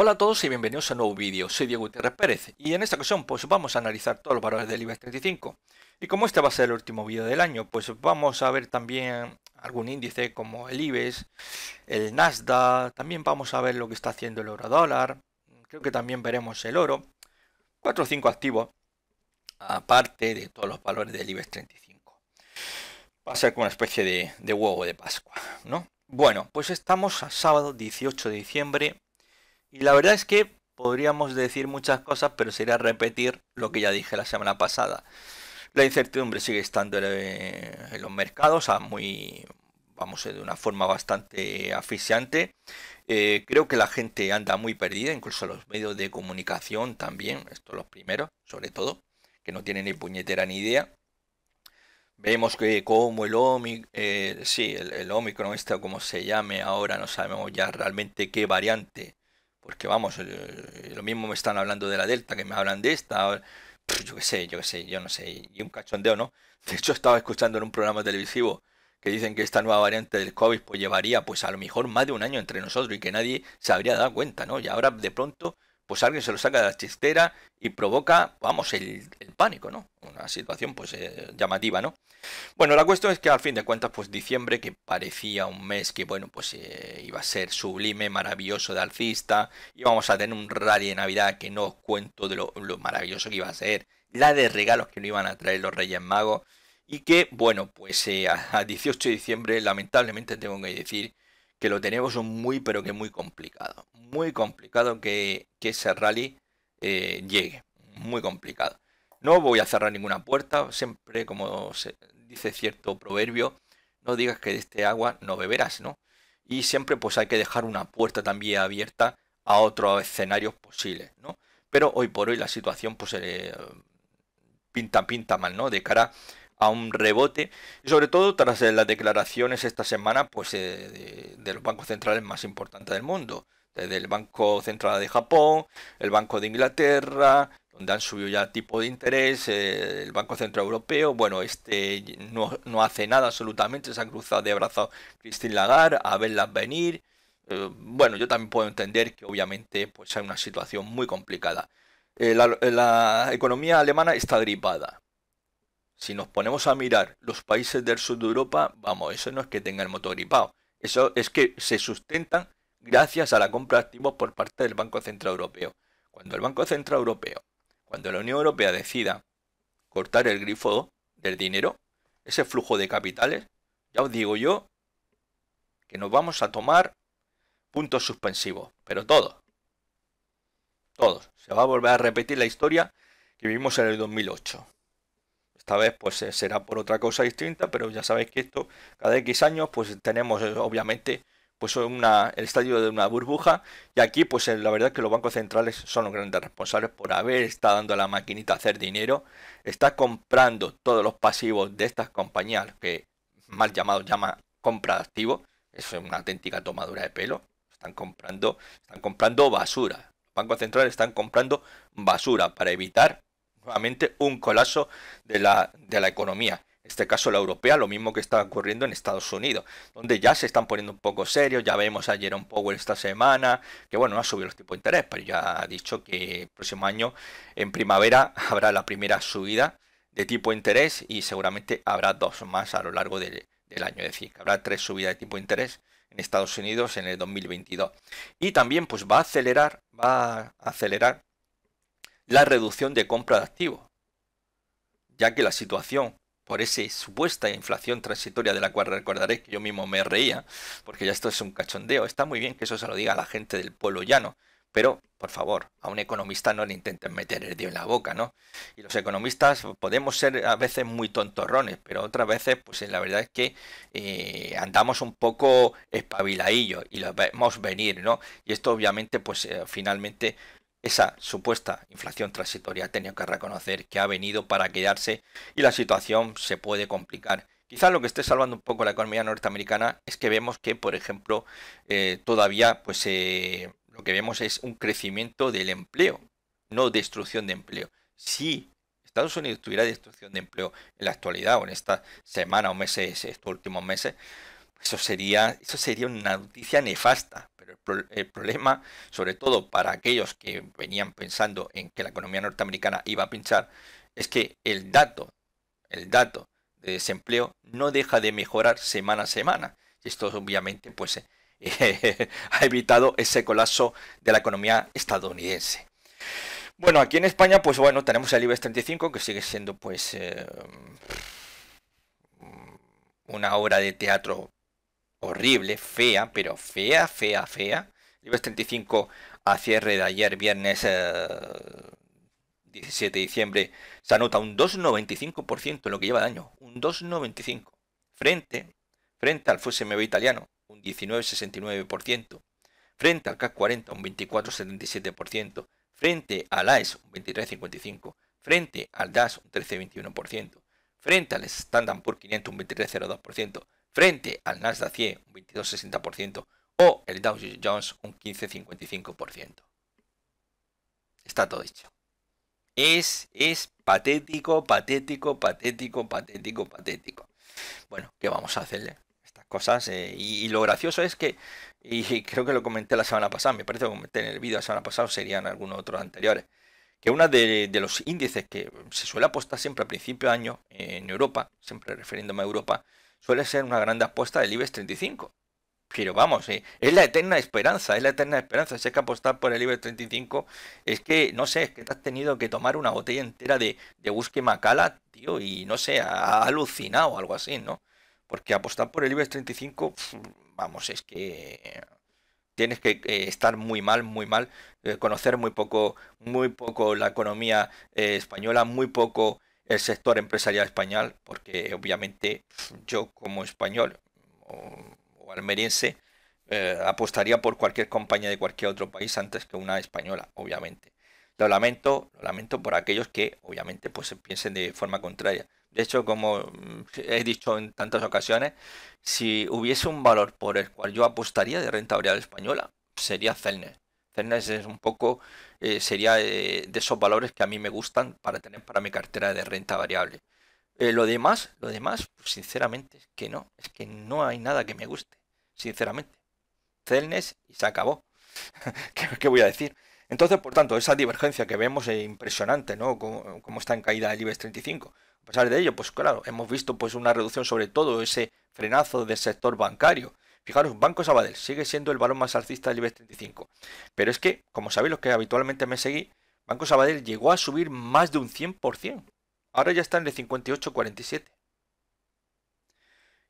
Hola a todos y bienvenidos a un nuevo vídeo, soy Diego Gutiérrez Pérez y en esta ocasión pues vamos a analizar todos los valores del IBEX 35 y como este va a ser el último vídeo del año pues vamos a ver también algún índice como el IBEX, el Nasdaq, también vamos a ver lo que está haciendo el euro dólar, creo que también veremos el oro, 4 o 5 activos aparte de todos los valores del IBEX 35. Va a ser como una especie de, de huevo de Pascua, ¿no? Bueno, pues estamos a sábado 18 de diciembre y la verdad es que podríamos decir muchas cosas, pero sería repetir lo que ya dije la semana pasada. La incertidumbre sigue estando en los mercados a muy, vamos, de una forma bastante asfixiante. Eh, creo que la gente anda muy perdida, incluso los medios de comunicación también, estos los primeros, sobre todo, que no tienen ni puñetera ni idea. Vemos que como el Omicron, eh, sí, el, el Omicron, este como se llame ahora, no sabemos ya realmente qué variante porque vamos, lo mismo me están hablando de la Delta, que me hablan de esta. Yo qué sé, yo qué sé, yo no sé. Y un cachondeo, ¿no? De hecho, estaba escuchando en un programa televisivo que dicen que esta nueva variante del COVID pues llevaría pues a lo mejor más de un año entre nosotros y que nadie se habría dado cuenta, ¿no? Y ahora de pronto pues alguien se lo saca de la chistera y provoca, vamos, el, pánico, ¿no? Una situación pues eh, llamativa, ¿no? Bueno, la cuestión es que al fin de cuentas, pues diciembre, que parecía un mes que, bueno, pues eh, iba a ser sublime, maravilloso de alcista, íbamos a tener un rally de Navidad que no os cuento de lo, maravilloso que iba a ser, la de regalos que no iban a traer los Reyes Magos, y que, bueno, pues eh, a 18 de diciembre, lamentablemente tengo que decir que lo tenemos muy, pero que muy complicado. Muy complicado que, ese rally eh, llegue. Muy complicado. No voy a cerrar ninguna puerta. Siempre, como se dice cierto proverbio, no digas que de este agua no beberás, ¿no? Y siempre pues hay que dejar una puerta también abierta a otros escenarios posibles, ¿no? Pero hoy por hoy la situación pues eh, pinta, pinta mal, ¿no? De cara a un rebote y sobre todo tras las declaraciones esta semana pues eh, de, los bancos centrales más importantes del mundo desde el Banco Central de Japón el Banco de Inglaterra donde han subido ya tipo de interés eh, el Banco Central Europeo. Bueno este no, hace nada absolutamente se ha cruzado de brazos Christine Lagarde a verlas venir eh, bueno yo también puedo entender que obviamente pues hay una situación muy complicada. La, la economía alemana está gripada. Si nos ponemos a mirar los países del sur de Europa, vamos, eso no es que tengan el motor gripado. Eso es que se sustentan gracias a la compra de activos por parte del Banco Central Europeo. Cuando el Banco Central Europeo, cuando la Unión Europea decida cortar el grifo del dinero, ese flujo de capitales, ya os digo yo que nos vamos a tomar puntos suspensivos, pero todos. Todos. Se va a volver a repetir la historia que vivimos en el 2008. Esta vez pues será por otra cosa distinta, pero ya sabéis que esto cada X años pues tenemos obviamente pues una, el estadio de una burbuja y aquí pues la verdad que los bancos centrales son los grandes responsables por haber estado dando a la maquinita a hacer dinero, está comprando todos los pasivos de estas compañías que mal llamado llama compra de activos, es una auténtica tomadura de pelo, están comprando, están comprando basura, los bancos centrales están comprando basura para evitar nuevamente un colapso de la, de la economía. Este caso la europea, lo mismo que está ocurriendo en Estados Unidos, donde ya se están poniendo un poco serios, ya vemos a Jerome Powell esta semana, que bueno, no ha subido los tipos de interés, pero ya ha dicho que el próximo año, en primavera, habrá la primera subida de tipo de interés y seguramente habrá dos más a lo largo del año, es decir, que habrá tres subidas de tipo de interés en Estados Unidos en el 2022. Y también pues va a acelerar, va a acelerar la reducción de compra de activos, ya que la situación por esa supuesta inflación transitoria de la cual recordaréis que yo mismo me reía, porque ya esto es un cachondeo, está muy bien que eso se lo diga a la gente del pueblo llano, pero por favor, a un economista no le intenten meter el dedo en la boca, ¿no? Y los economistas podemos ser a veces muy tontorrones, pero otras veces, pues la verdad es que eh, andamos un poco espabiladillos y lo vemos venir, ¿no? Y esto obviamente, pues eh, finalmente esa supuesta inflación transitoria ha tenido que reconocer que ha venido para quedarse y la situación se puede complicar. Quizá lo que esté salvando un poco la economía norteamericana es que vemos que, por ejemplo, eh, todavía pues eh, lo que vemos es un crecimiento del empleo, no destrucción de empleo. Si Estados Unidos tuviera destrucción de empleo en la actualidad o en esta semana o meses, estos últimos meses, eso sería, eso sería una noticia nefasta. Pero el, problema, sobre todo para aquellos que venían pensando en que la economía norteamericana iba a pinchar, es que el dato, el dato de desempleo no deja de mejorar semana a semana. Y esto obviamente pues ha evitado ese colapso de la economía estadounidense. Bueno, aquí en España, pues bueno, tenemos el IBEX 35, que sigue siendo pues eh, una obra de teatro horrible, fea, pero fea, fea, fea. El IBEX 35 a cierre de ayer, viernes 17 de diciembre, se anota un 2,95% en lo que lleva de año. Un 2,95%. Frente, frente al FUSMB italiano, un 19,69%. Frente al CAC 40, un 24,77% frente al AES un 23,55%, frente al DAS un 13,21%, frente al Standard Poor's 500 un 23,02%, frente al Nasdaq 100 un 22,60% o el Dow Jones un 15,55%. Está todo dicho. Es, es patético, patético, patético, patético, patético. Bueno, ¿qué vamos a hacerle? Estas cosas. Eh, y, lo gracioso es que y creo que lo comenté la semana pasada, me parece que lo comenté en el vídeo la semana pasada, serían algunos otros anteriores, que uno de, los índices que se suele apostar siempre a principio de año en Europa, siempre refiriéndome a Europa, suele ser una gran apuesta del IBEX 35. Pero vamos, eh, es la eterna esperanza, es la eterna esperanza. Si hay que apostar por el IBEX 35, es que, no sé, es que te has tenido que tomar una botella entera de, de Macala, tío, y no sé, ha alucinado o algo así, ¿no? Porque apostar por el IBEX 35, vamos, es que tienes que eh, estar muy mal, muy mal, eh, conocer muy poco, muy poco la economía española, muy poco el sector empresarial español, porque obviamente yo como español o, almeriense apostaría por cualquier compañía de cualquier otro país antes que una española, obviamente. Lo lamento, lo lamento por aquellos que obviamente pues piensen de forma contraria. De hecho, como mm, he dicho en tantas ocasiones, si hubiese un valor por el cual yo apostaría de renta variable española, sería Celnes. Celnes es un poco, eh, sería eh, de esos valores que a mí me gustan para tener para mi cartera de renta variable. Eh, lo demás, lo demás, pues, sinceramente, es que no, es que no hay nada que me guste, sinceramente. Celnes y se acabó. ¿Qué, voy a decir? Entonces, por tanto, esa divergencia que vemos es impresionante, ¿no? Como, como está en caída el IBEX 35 a pesar de ello, pues claro, hemos visto pues una reducción sobre todo ese frenazo del sector bancario. Fijaros, Banco Sabadell sigue siendo el valor más alcista del IBEX 35. Pero es que, como sabéis los que habitualmente me seguí, Banco Sabadell llegó a subir más de un 100%. Ahora ya está en el 58,47.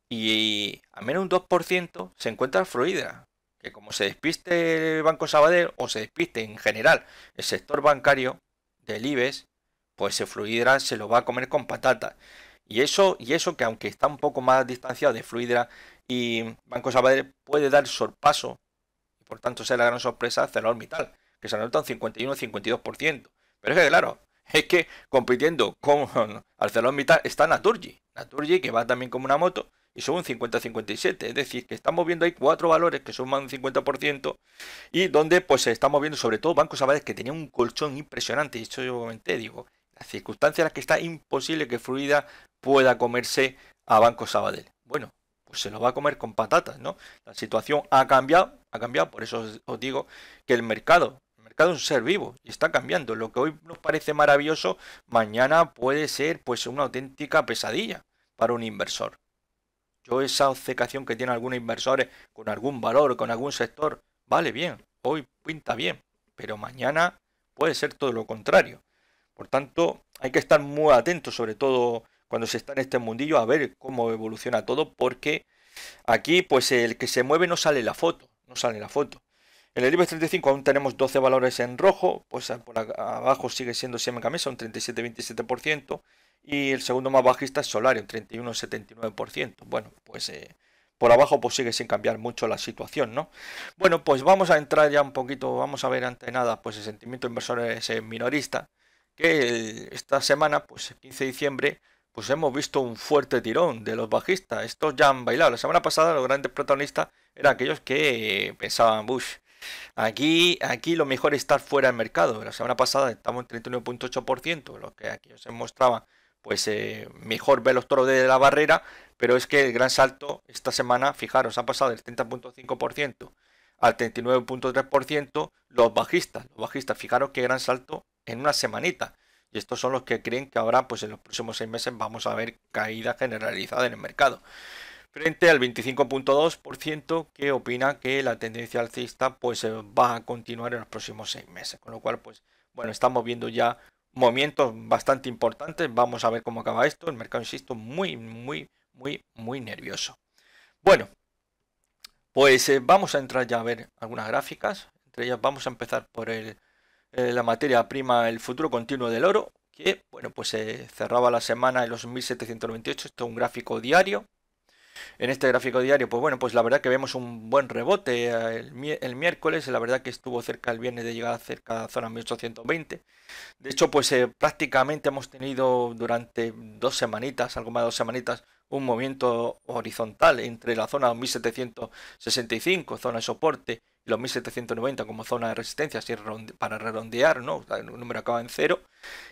Y a menos un 2% se encuentra Fluidra, que como se despiste el Banco Sabadell o se despiste en general el sector bancario del IBEX, pues se Fluidra se lo va a comer con patata. Y eso, y eso que aunque está un poco más distanciado de Fluidra y Banco Sabadell puede dar sorpaso, y por tanto ser la gran sorpresa ArcelorMittal, que se anota un 51-52%. Pero es que claro, es que compitiendo con ArcelorMittal está Naturgy. Naturgy que va también como una moto y sube un 50-57. Es decir, que estamos viendo ahí cuatro valores que suman un 50% y donde pues se está moviendo sobre todo Banco Sabadell que tenía un colchón impresionante. Y esto yo comenté, digo, las circunstancias en las que está imposible que Fluida pueda comerse a Banco Sabadell. Bueno, pues se lo va a comer con patatas, ¿no? La situación ha cambiado, ha cambiado, por eso os, digo que el mercado, el mercado es un ser vivo y está cambiando. Lo que hoy nos parece maravilloso, mañana puede ser pues una auténtica pesadilla para un inversor. Yo esa obcecación que tienen algunos inversores con algún valor, con algún sector, vale bien, hoy pinta bien, pero mañana puede ser todo lo contrario. Por tanto, hay que estar muy atentos, sobre todo cuando se está en este mundillo, a ver cómo evoluciona todo, porque aquí, pues el que se mueve no sale la foto, no sale la foto. En el IBEX 35 aún tenemos 12 valores en rojo, pues por abajo sigue siendo Siemens Gamesa, un 37-27%, y el segundo más bajista es Solario, un 31-79%. Bueno, pues eh, por abajo pues sigue sin cambiar mucho la situación, ¿no? Bueno, pues vamos a entrar ya un poquito, vamos a ver ante nada, pues el sentimiento inversor es minorista que esta semana, pues el 15 de diciembre, pues hemos visto un fuerte tirón de los bajistas. Estos ya han bailado. La semana pasada los grandes protagonistas eran aquellos que pensaban, Bush, aquí, aquí lo mejor es estar fuera del mercado. La semana pasada estamos en 39.8%, lo que aquí se mostraba pues eh, mejor ver los toros de la barrera, pero es que el gran salto esta semana, fijaros, ha pasado del 30.5% al 39.3% los bajistas. Los bajistas, fijaros qué gran salto en una semanita. Y estos son los que creen que ahora, pues en los próximos seis meses, vamos a ver caída generalizada en el mercado. Frente al 25.2% que opina que la tendencia alcista pues eh, va a continuar en los próximos seis meses. Con lo cual, pues bueno, estamos viendo ya movimientos bastante importantes. Vamos a ver cómo acaba esto. El mercado, insisto, muy, muy, muy, muy nervioso. Bueno, pues eh, vamos a entrar ya a ver algunas gráficas. Entre ellas vamos a empezar por el, eh, la materia prima, el futuro continuo del oro, que bueno, pues se cerraba la semana en los 1798. Esto es un gráfico diario. En este gráfico diario, pues bueno, pues la verdad que vemos un buen rebote eh, el, miércoles, la verdad que estuvo cerca el viernes de llegar cerca a la zona 1820. De hecho, pues prácticamente hemos tenido durante dos semanitas, algo más de dos semanitas, un movimiento horizontal entre la zona 1765, zona de soporte, y los 1790 como zona de resistencia, para redondear, ¿no? El número acaba en cero.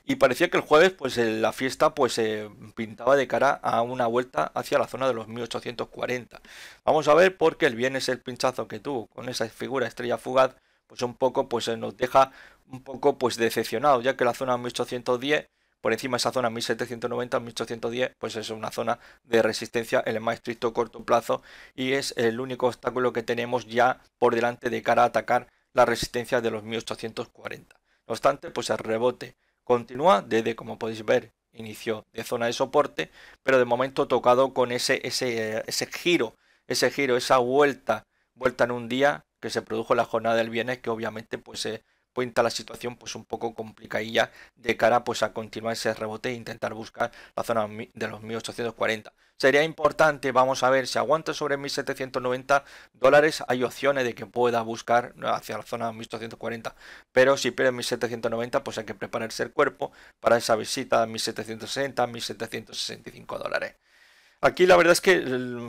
Y parecía que el jueves, pues la fiesta pues se pintaba de cara a una vuelta hacia la zona de los 1840. Vamos a ver porque el viernes el pinchazo que tuvo con esa figura estrella fugaz, pues un poco pues nos deja un poco pues decepcionado, ya que la zona 1810 por encima de esa zona 1790-1810, pues es una zona de resistencia en el más estricto corto plazo y es el único obstáculo que tenemos ya por delante de cara a atacar la resistencia de los 1840. No obstante, pues el rebote continúa desde, como podéis ver, inicio de zona de soporte, pero de momento tocado con ese, ese, ese giro, ese giro, esa vuelta, vuelta en un día que se produjo en la jornada del viernes, que obviamente pues eh, cuenta la situación pues un poco complicadilla de cara pues a continuar ese rebote e intentar buscar la zona de los 1840. Sería importante, vamos a ver, si aguanta sobre 1790 dólares, hay opciones de que pueda buscar hacia la zona 1840, pero si pierde 1790 pues hay que prepararse el cuerpo para esa visita a 1760, 1765 dólares. Aquí la verdad es que,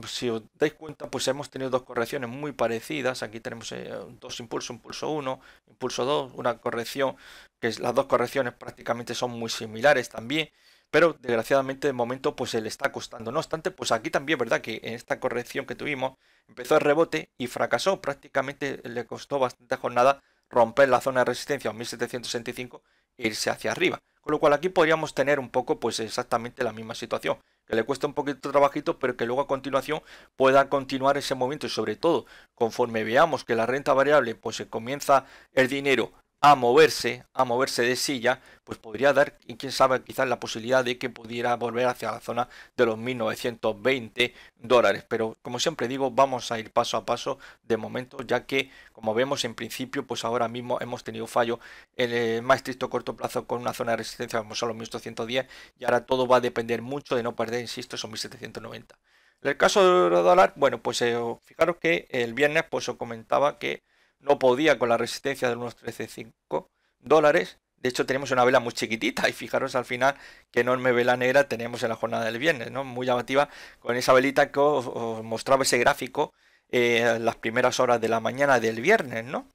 si os dais cuenta, pues hemos tenido dos correcciones muy parecidas. Aquí tenemos eh, dos impulsos, impulso 1, impulso 2, una corrección, que las dos correcciones prácticamente son muy similares también. Pero desgraciadamente de momento pues se le está costando. No obstante, pues aquí también, ¿verdad? Que en esta corrección que tuvimos empezó el rebote y fracasó. Prácticamente le costó bastante jornada romper la zona de resistencia a 1765 e irse hacia arriba. Con lo cual aquí podríamos tener un poco pues exactamente la misma situación que le cuesta un poquito de trabajito, pero que luego a continuación pueda continuar ese movimiento. Y sobre todo conforme veamos que la renta variable pues se comienza el dinero a moverse, a moverse de silla, pues podría dar, quién sabe, quizás la posibilidad de que pudiera volver hacia la zona de los 1920 dólares. Pero como siempre digo, vamos a ir paso a paso de momento, ya que como vemos en principio, pues ahora mismo hemos tenido fallo en el más estricto corto plazo con una zona de resistencia como son los 1810 y ahora todo va a depender mucho de no perder, insisto, esos 1790. En el caso del dólar, bueno, pues eh, fijaros que el viernes pues os comentaba que no podía con la resistencia de unos 13,5 dólares. De hecho, tenemos una vela muy chiquitita y fijaros al final qué enorme vela negra tenemos en la jornada del viernes, ¿no? Muy llamativa con esa velita que os, mostraba ese gráfico eh, las primeras horas de la mañana del viernes, ¿no?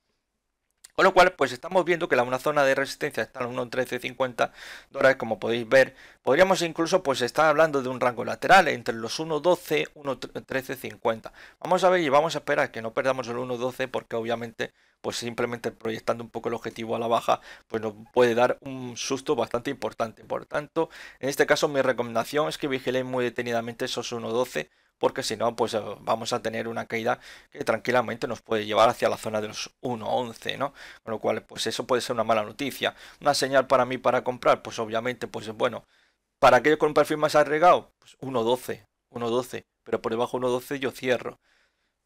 Con lo cual, pues estamos viendo que la una zona de resistencia está en 1.1350 dólares, como podéis ver. Podríamos incluso pues estar hablando de un rango lateral entre los 1.12 y 1.1350. Vamos a ver y vamos a esperar que no perdamos el 1.12 porque obviamente pues simplemente proyectando un poco el objetivo a la baja, pues nos puede dar un susto bastante importante. Por tanto, en este caso mi recomendación es que vigiléis muy detenidamente esos 1.12 porque si no, pues eh, vamos a tener una caída que tranquilamente nos puede llevar hacia la zona de los 1.11, ¿no? Con lo cual, pues eso puede ser una mala noticia. Una señal para mí para comprar, pues obviamente, pues bueno, para aquello con un perfil más agregado, pues 1.12, 1.12, pero por debajo de 1.12 yo cierro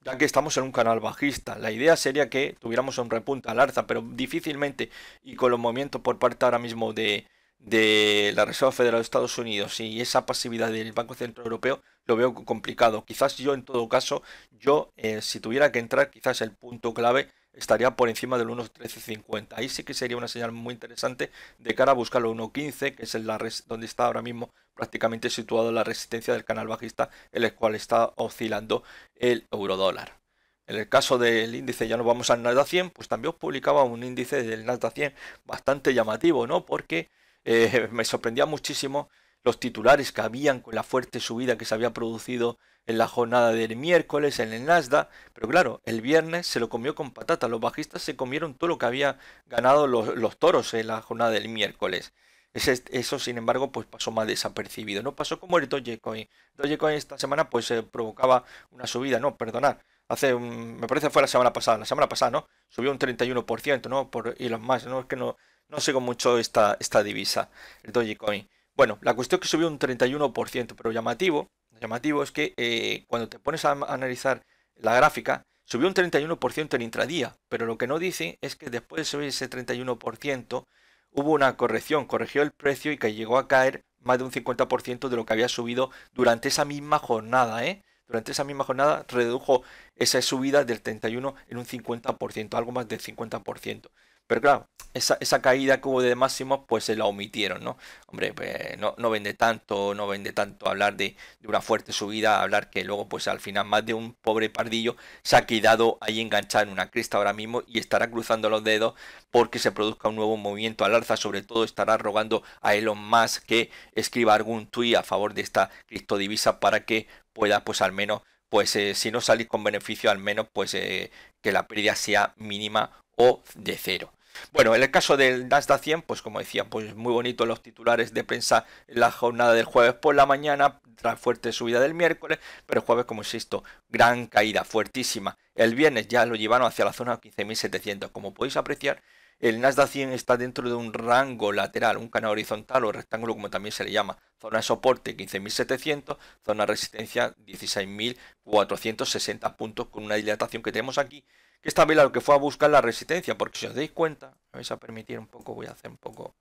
ya que estamos en un canal bajista. La idea sería que tuviéramos un repunte al alza, pero difícilmente y con los movimientos por parte ahora mismo de, de la Reserva Federal de Estados Unidos y esa pasividad del Banco Central Europeo lo veo complicado. Quizás yo en todo caso, yo eh, si tuviera que entrar, quizás el punto clave estaría por encima del 1.1350. Ahí sí que sería una señal muy interesante de cara a buscar el 1.15, que es donde está ahora mismo prácticamente situado la resistencia del canal bajista, en el cual está oscilando el eurodólar. En el caso del índice, ya no vamos al Nasdaq 100, pues también os publicaba un índice del Nasdaq 100 bastante llamativo, ¿no? Porque eh, me sorprendía muchísimo los titulares que habían con la fuerte subida que se había producido en la jornada del miércoles en el Nasdaq, pero claro, el viernes se lo comió con patata, los bajistas se comieron todo lo que había ganado los, toros en la jornada del miércoles. eso, sin embargo, pues pasó más desapercibido. No pasó como el Dogecoin. Dogecoin esta semana pues eh, provocaba una subida, no, perdonad. Hace, me parece fue la semana pasada, la semana pasada, ¿no? Subió un 31%, ¿no? Por los más, ¿no? Es que no, no sigo mucho esta, esta divisa, el Dogecoin. Bueno, la cuestión es que subió un 31%, pero llamativo, llamativo es que eh, cuando te pones a analizar la gráfica, subió un 31% en intradía, pero lo que no dice es que después de subir ese 31%, hubo una corrección, corrigió el precio y que llegó a caer más de un 50% de lo que había subido durante esa misma jornada, ¿eh? Durante esa misma jornada redujo esa subida del 31 en un 50%, algo más del 50%. Pero claro, esa, esa, caída que hubo de máximo, pues se la omitieron, ¿no? Hombre, pues no, no vende tanto, no vende tanto hablar de, una fuerte subida, hablar que luego, pues al final más de un pobre pardillo se ha quedado ahí enganchado en una crista ahora mismo y estará cruzando los dedos porque se produzca un nuevo movimiento al alza, sobre todo estará rogando a Elon Musk que escriba algún tuit a favor de esta criptodivisa para que pueda, pues al menos, pues eh, si no salir con beneficio, al menos, pues eh, que la pérdida sea mínima o de cero. Bueno, en el caso del Nasdaq 100, pues como decía, pues muy bonito los titulares de prensa en la jornada del jueves por la mañana, tras fuerte subida del miércoles, pero el jueves, como insisto, gran caída, fuertísima. El viernes ya lo llevaron hacia la zona 15.700. Como podéis apreciar, el Nasdaq 100 está dentro de un rango lateral, un canal horizontal o rectángulo como también se le llama. Zona de soporte 15.700, zona de resistencia 16.460 puntos con una dilatación que tenemos aquí esta vela lo que fue a buscar la resistencia, porque si os dais cuenta, me vais a permitir un poco, voy a hacer un poco.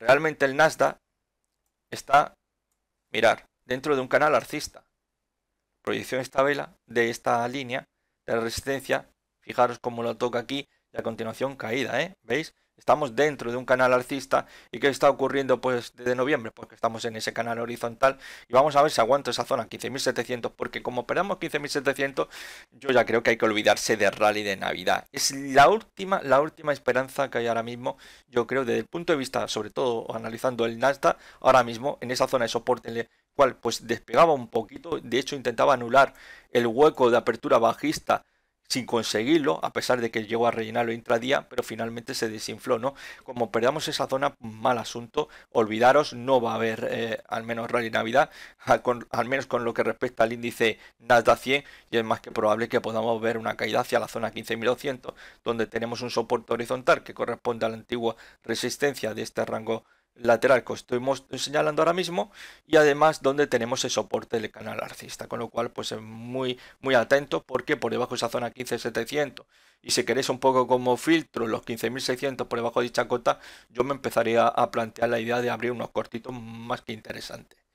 Realmente el Nasdaq está, mirar, dentro de un canal alcista. Proyección esta vela de esta línea de resistencia, fijaros cómo lo toca aquí y a continuación caída, ¿eh? ¿Veis? Estamos dentro de un canal alcista. Y qué está ocurriendo pues desde noviembre, porque estamos en ese canal horizontal. Y vamos a ver si aguanto esa zona 15.700 porque como perdamos 15.700 yo ya creo que hay que olvidarse de rally de Navidad. Es la última la última esperanza que hay ahora mismo, yo creo desde el punto de vista sobre todo analizando el Nasdaq ahora mismo en esa zona de soporte en cual pues despegaba un poquito, de hecho intentaba anular el hueco de apertura bajista sin conseguirlo, a pesar de que llegó a rellenarlo intradía, pero finalmente se desinfló, ¿no? Como perdamos esa zona, mal asunto, olvidaros, no va a haber eh, al menos rally Navidad, al, menos con lo que respecta al índice Nasdaq 100, y es más que probable que podamos ver una caída hacia la zona 15.200, donde tenemos un soporte horizontal que corresponde a la antigua resistencia de este rango lateral que os estoy señalando ahora mismo y además donde tenemos el soporte del canal arcista con lo cual pues muy muy atento. Porque por debajo de esa zona 15700 y si queréis un poco como filtro los 15600 por debajo de dicha cota yo me empezaría a plantear la idea de abrir unos cortitos más que interesantes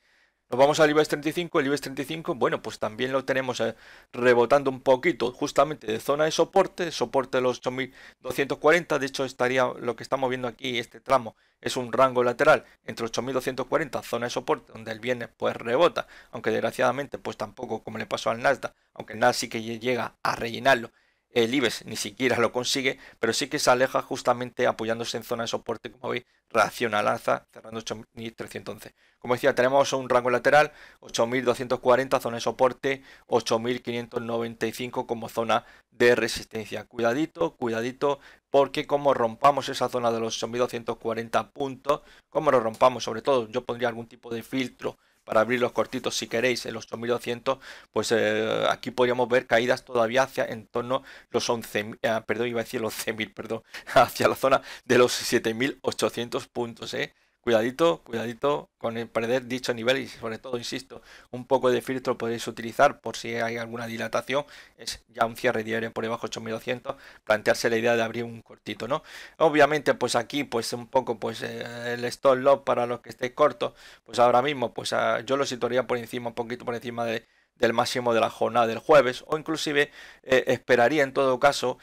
nos vamos al IBEX 35, el IBEX 35, bueno, pues también lo tenemos eh, rebotando un poquito justamente de zona de soporte, soporte de los 8240, de hecho estaría lo que estamos viendo aquí, este tramo, es un rango lateral entre 8240, zona de soporte, donde el viernes pues rebota, aunque desgraciadamente pues tampoco como le pasó al Nasdaq, aunque el Nasdaq sí que llega a rellenarlo el IBEX ni siquiera lo consigue, pero sí que se aleja justamente apoyándose en zona de soporte, como veis, reacciona al alza, cerrando 8311. Como decía, tenemos un rango lateral, 8240 zona de soporte, 8595 como zona de resistencia. Cuidadito, cuidadito, porque como rompamos esa zona de los 8240 puntos, como lo rompamos, sobre todo yo pondría algún tipo de filtro para abrir los cortitos si queréis en los 8200 pues eh, aquí podríamos ver caídas todavía hacia en torno los 11 eh, perdón iba a decir los 11.000 perdón hacia la zona de los 7800 puntos ¿eh? Cuidadito, cuidadito con el perder dicho nivel y sobre todo, insisto, un poco de filtro podéis utilizar por si hay alguna dilatación. Es ya un cierre diario por debajo de 8200, plantearse la idea de abrir un cortito, ¿no? Obviamente, pues aquí, pues un poco, pues eh, el stop loss para los que estéis cortos, pues ahora mismo, pues ah, yo lo situaría por encima, un poquito por encima de, del máximo de la jornada del jueves o inclusive eh, esperaría en todo caso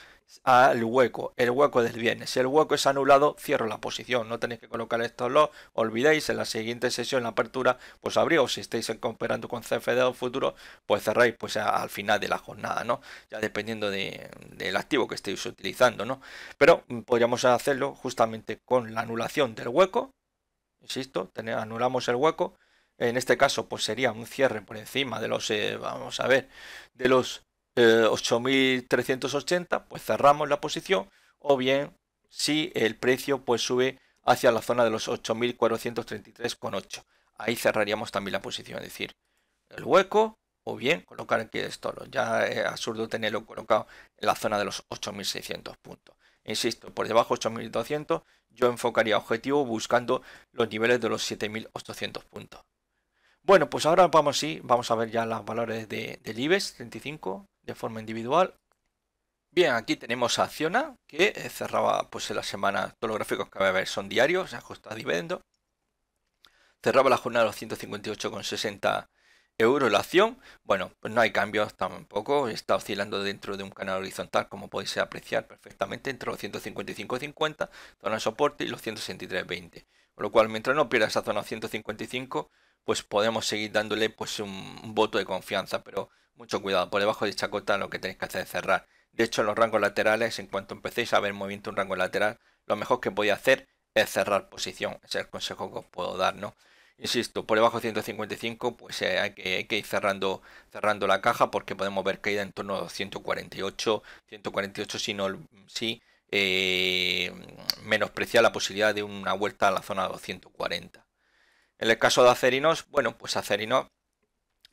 al hueco, el hueco del viernes. Si el hueco es anulado, cierro la posición. No tenéis que colocar esto lo olvidéis. En la siguiente sesión, la apertura, pues abrió. Si estáis cooperando con CFD o futuro, pues cerráis pues al final de la jornada, ¿no? Ya dependiendo del activo que estéis utilizando, ¿no? Pero mm, podríamos hacerlo justamente con la anulación del hueco insisto, anulamos el hueco. En este caso, pues sería un cierre por encima de los, eh, vamos a ver, de los 8.380, eh, pues cerramos la posición. O bien, si el precio pues sube hacia la zona de los 8.433,8. Ahí cerraríamos también la posición, es decir, el hueco o bien colocar aquí esto. Ya es absurdo tenerlo colocado en la zona de los 8.600 puntos. Insisto, por debajo de 8.200 yo enfocaría objetivo buscando los niveles de los 7.800 puntos. Bueno, pues ahora vamos, sí, vamos a ver ya los valores de, del IBEX 35 de forma individual. Bien, aquí tenemos a Acciona, que cerraba pues en la semana, todos los gráficos que va a ver son diarios, ajusta dividendo. Cerraba la jornada a los 158,60 euros la acción. Bueno, pues no hay cambios tampoco, está oscilando dentro de un canal horizontal, como podéis apreciar perfectamente, entre los 155,50, zona de soporte, y los 163,20. Con lo cual, mientras no pierda esa zona 155, pues podemos seguir dándole pues un, voto de confianza, pero mucho cuidado, por debajo de esta cota lo que tenéis que hacer es cerrar. De hecho, en los rangos laterales, en cuanto empecéis a ver movimiento en un rango lateral, lo mejor que podéis hacer es cerrar posición. Ese es el consejo que os puedo dar, ¿no? Insisto, por debajo de 155, pues eh, hay, que, ir cerrando, cerrando la caja porque podemos ver caída en torno a 148, 148 si no, eh, menospreciar la posibilidad de una vuelta a la zona de 240. En el caso de Acerinos, bueno, pues Acerinos,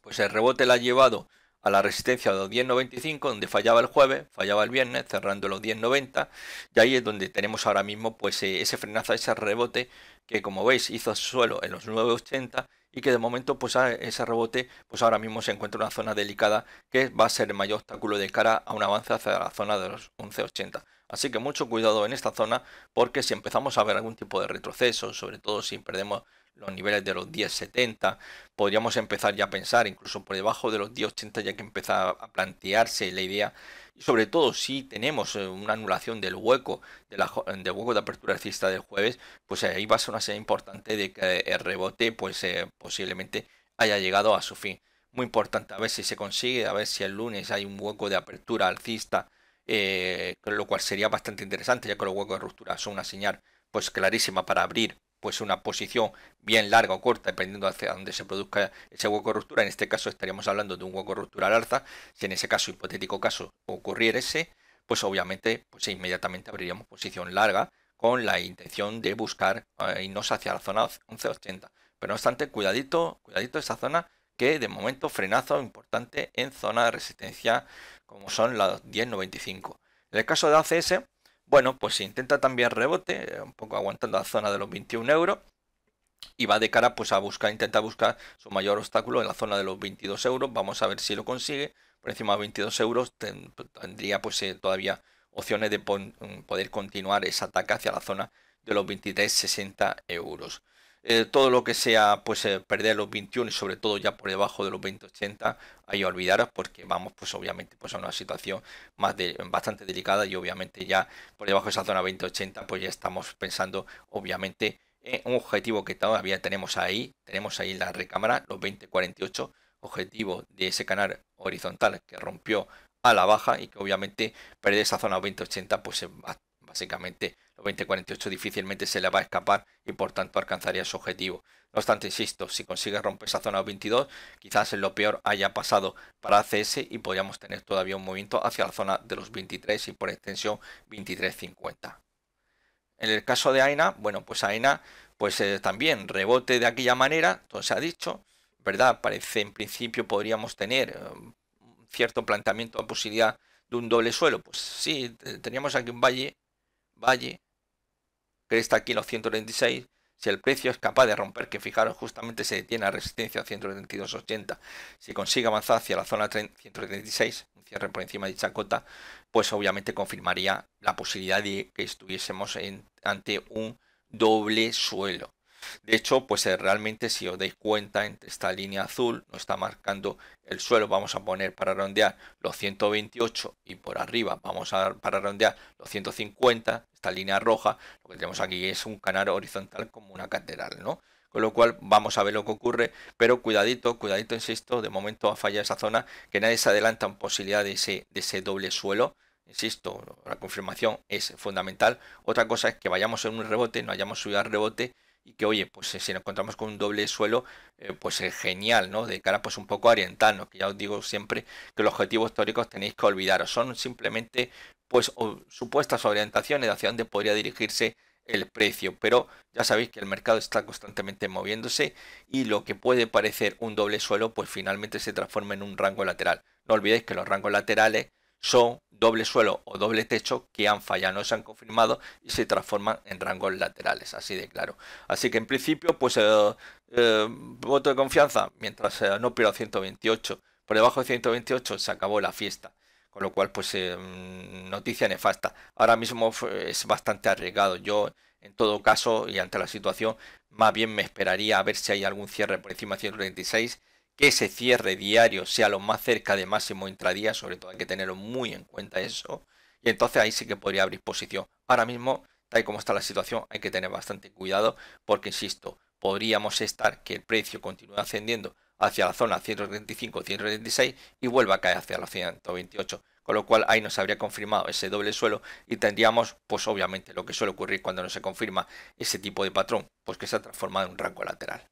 pues el rebote la ha llevado a la resistencia de los 10.95, donde fallaba el jueves, fallaba el viernes, cerrando los 10.90, y ahí es donde tenemos ahora mismo pues eh, ese frenazo, ese rebote que como veis hizo suelo en los 9.80 y que de momento pues ese rebote pues ahora mismo se encuentra en una zona delicada que va a ser el mayor obstáculo de cara a un avance hacia la zona de los 11.80. Así que mucho cuidado en esta zona porque si empezamos a ver algún tipo de retroceso, sobre todo si perdemos los niveles de los 10.70, podríamos empezar ya a pensar incluso por debajo de los 10.80 ya que empieza a plantearse la idea y sobre todo si tenemos eh, una anulación del hueco de la, del hueco de apertura alcista del jueves, pues ahí va a ser una señal importante de que el rebote pues eh, posiblemente haya llegado a su fin. Muy importante a ver si se consigue, a ver si el lunes hay un hueco de apertura alcista, eh, lo cual sería bastante interesante ya que los huecos de ruptura son una señal pues clarísima para abrir pues una posición bien larga o corta, dependiendo hacia dónde se produzca ese hueco ruptura. En este caso estaríamos hablando de un hueco ruptura al alza. Si en ese caso, hipotético caso, ocurriera ese, pues obviamente pues inmediatamente abriríamos posición larga con la intención de buscar eh, irnos hacia la zona 1180. Pero no obstante, cuidadito, cuidadito esa zona que de momento frenazo importante en zona de resistencia como son las 1095. En el caso de ACS, bueno, pues intenta también rebote, eh, un poco aguantando la zona de los 21 euros. Y va de cara pues a buscar, intenta buscar su mayor obstáculo en la zona de los 22 euros. Vamos a ver si lo consigue. Por encima de 22 euros tendría pues eh, todavía opciones de poder continuar ese ataque hacia la zona de los 23,60 euros. Eh, todo lo que sea pues eh, perder los 21 y sobre todo ya por debajo de los 20-80 ahí olvidaros porque vamos pues obviamente pues a una situación más de, bastante delicada y obviamente ya por debajo de esa zona 20-80 pues ya estamos pensando obviamente en un objetivo que todavía tenemos ahí tenemos ahí la recámara los 20-48 objetivo de ese canal horizontal que rompió a la baja y que obviamente perder esa zona 20-80 pues básicamente los 2048 difícilmente se le va a escapar y por tanto alcanzaría su objetivo. No obstante, insisto, si consigue romper esa zona 22, quizás lo peor haya pasado para ACS y podríamos tener todavía un movimiento hacia la zona de los 23 y por extensión 23.50. En el caso de AINA, bueno, pues AINA pues eh, también rebote de aquella manera, todo se ha dicho, ¿verdad? Parece en principio podríamos tener eh, cierto planteamiento de posibilidad de un doble suelo. Pues sí, teníamos aquí un valle, valle, que está aquí en los 136, si el precio es capaz de romper, que fijaros justamente se detiene a resistencia a 132.80, si consigue avanzar hacia la zona 136, un cierre por encima de dicha cota, pues obviamente confirmaría la posibilidad de que estuviésemos ante un doble suelo. De hecho, pues eh, realmente si os dais cuenta, entre esta línea azul nos está marcando el suelo, vamos a poner para rondear los 128 y por arriba vamos a para rondear los 150, esta línea roja, lo que tenemos aquí es un canal horizontal como una catedral, ¿no? Con lo cual vamos a ver lo que ocurre, pero cuidadito, cuidadito, insisto, de momento a fallar esa zona, que nadie se adelanta en posibilidad de ese, de ese doble suelo, insisto, la confirmación es fundamental. Otra cosa es que vayamos en un rebote, no hayamos subido al rebote y que oye, pues si nos encontramos con un doble suelo, eh, pues es genial, ¿no? De cara pues un poco oriental, que ya os digo siempre que los objetivos históricos tenéis que olvidaros, son simplemente pues supuestas orientaciones hacia dónde podría dirigirse el precio, pero ya sabéis que el mercado está constantemente moviéndose y lo que puede parecer un doble suelo, pues finalmente se transforma en un rango lateral. No olvidéis que los rangos laterales son doble suelo o doble techo que han fallado, no se han confirmado y se transforman en rangos laterales, así de claro. Así que en principio, pues eh, eh, voto de confianza, mientras eh, no pierda 128, por debajo de 128 se acabó la fiesta. Con lo cual, pues mm, noticia nefasta. Ahora mismo es bastante arriesgado. Yo, en todo caso, y ante la situación, más bien me esperaría a ver si hay algún cierre por encima de 136 que ese cierre diario sea lo más cerca de máximo intradía, sobre todo hay que tenerlo muy en cuenta eso, y entonces ahí sí que podría abrir posición. Ahora mismo, tal y como está la situación, hay que tener bastante cuidado porque, insisto, podríamos estar que el precio continúe ascendiendo hacia la zona 135-136 y vuelva a caer hacia la 128 con lo cual ahí nos habría confirmado ese doble suelo y tendríamos pues obviamente lo que suele ocurrir cuando no se confirma ese tipo de patrón pues que se ha transformado en un rango lateral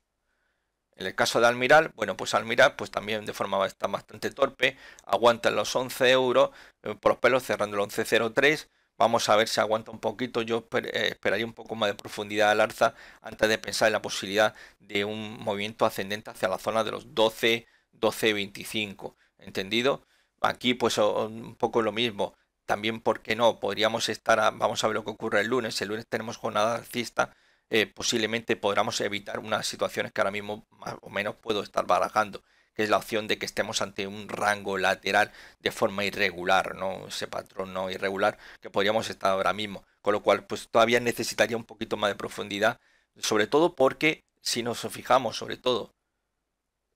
en el caso de Almiral, bueno, pues Almiral pues también de forma bastante torpe, aguanta los 11 euros eh, por los pelos cerrando el 11.03. Vamos a ver si aguanta un poquito. Yo eh, esperaría un poco más de profundidad al alza antes de pensar en la posibilidad de un movimiento ascendente hacia la zona de los 12, 12.25. ¿Entendido? Aquí pues un poco lo mismo. También, ¿por qué no? Podríamos estar, vamos a ver lo que ocurre el lunes. El lunes tenemos jornada alcista eh, posiblemente podamos evitar unas situaciones que ahora mismo más o menos puedo estar barajando, que es la opción de que estemos ante un rango lateral de forma irregular, ¿no? Ese patrón no irregular que podríamos estar ahora mismo. Con lo cual, pues todavía necesitaría un poquito más de profundidad, sobre todo porque si nos fijamos, sobre todo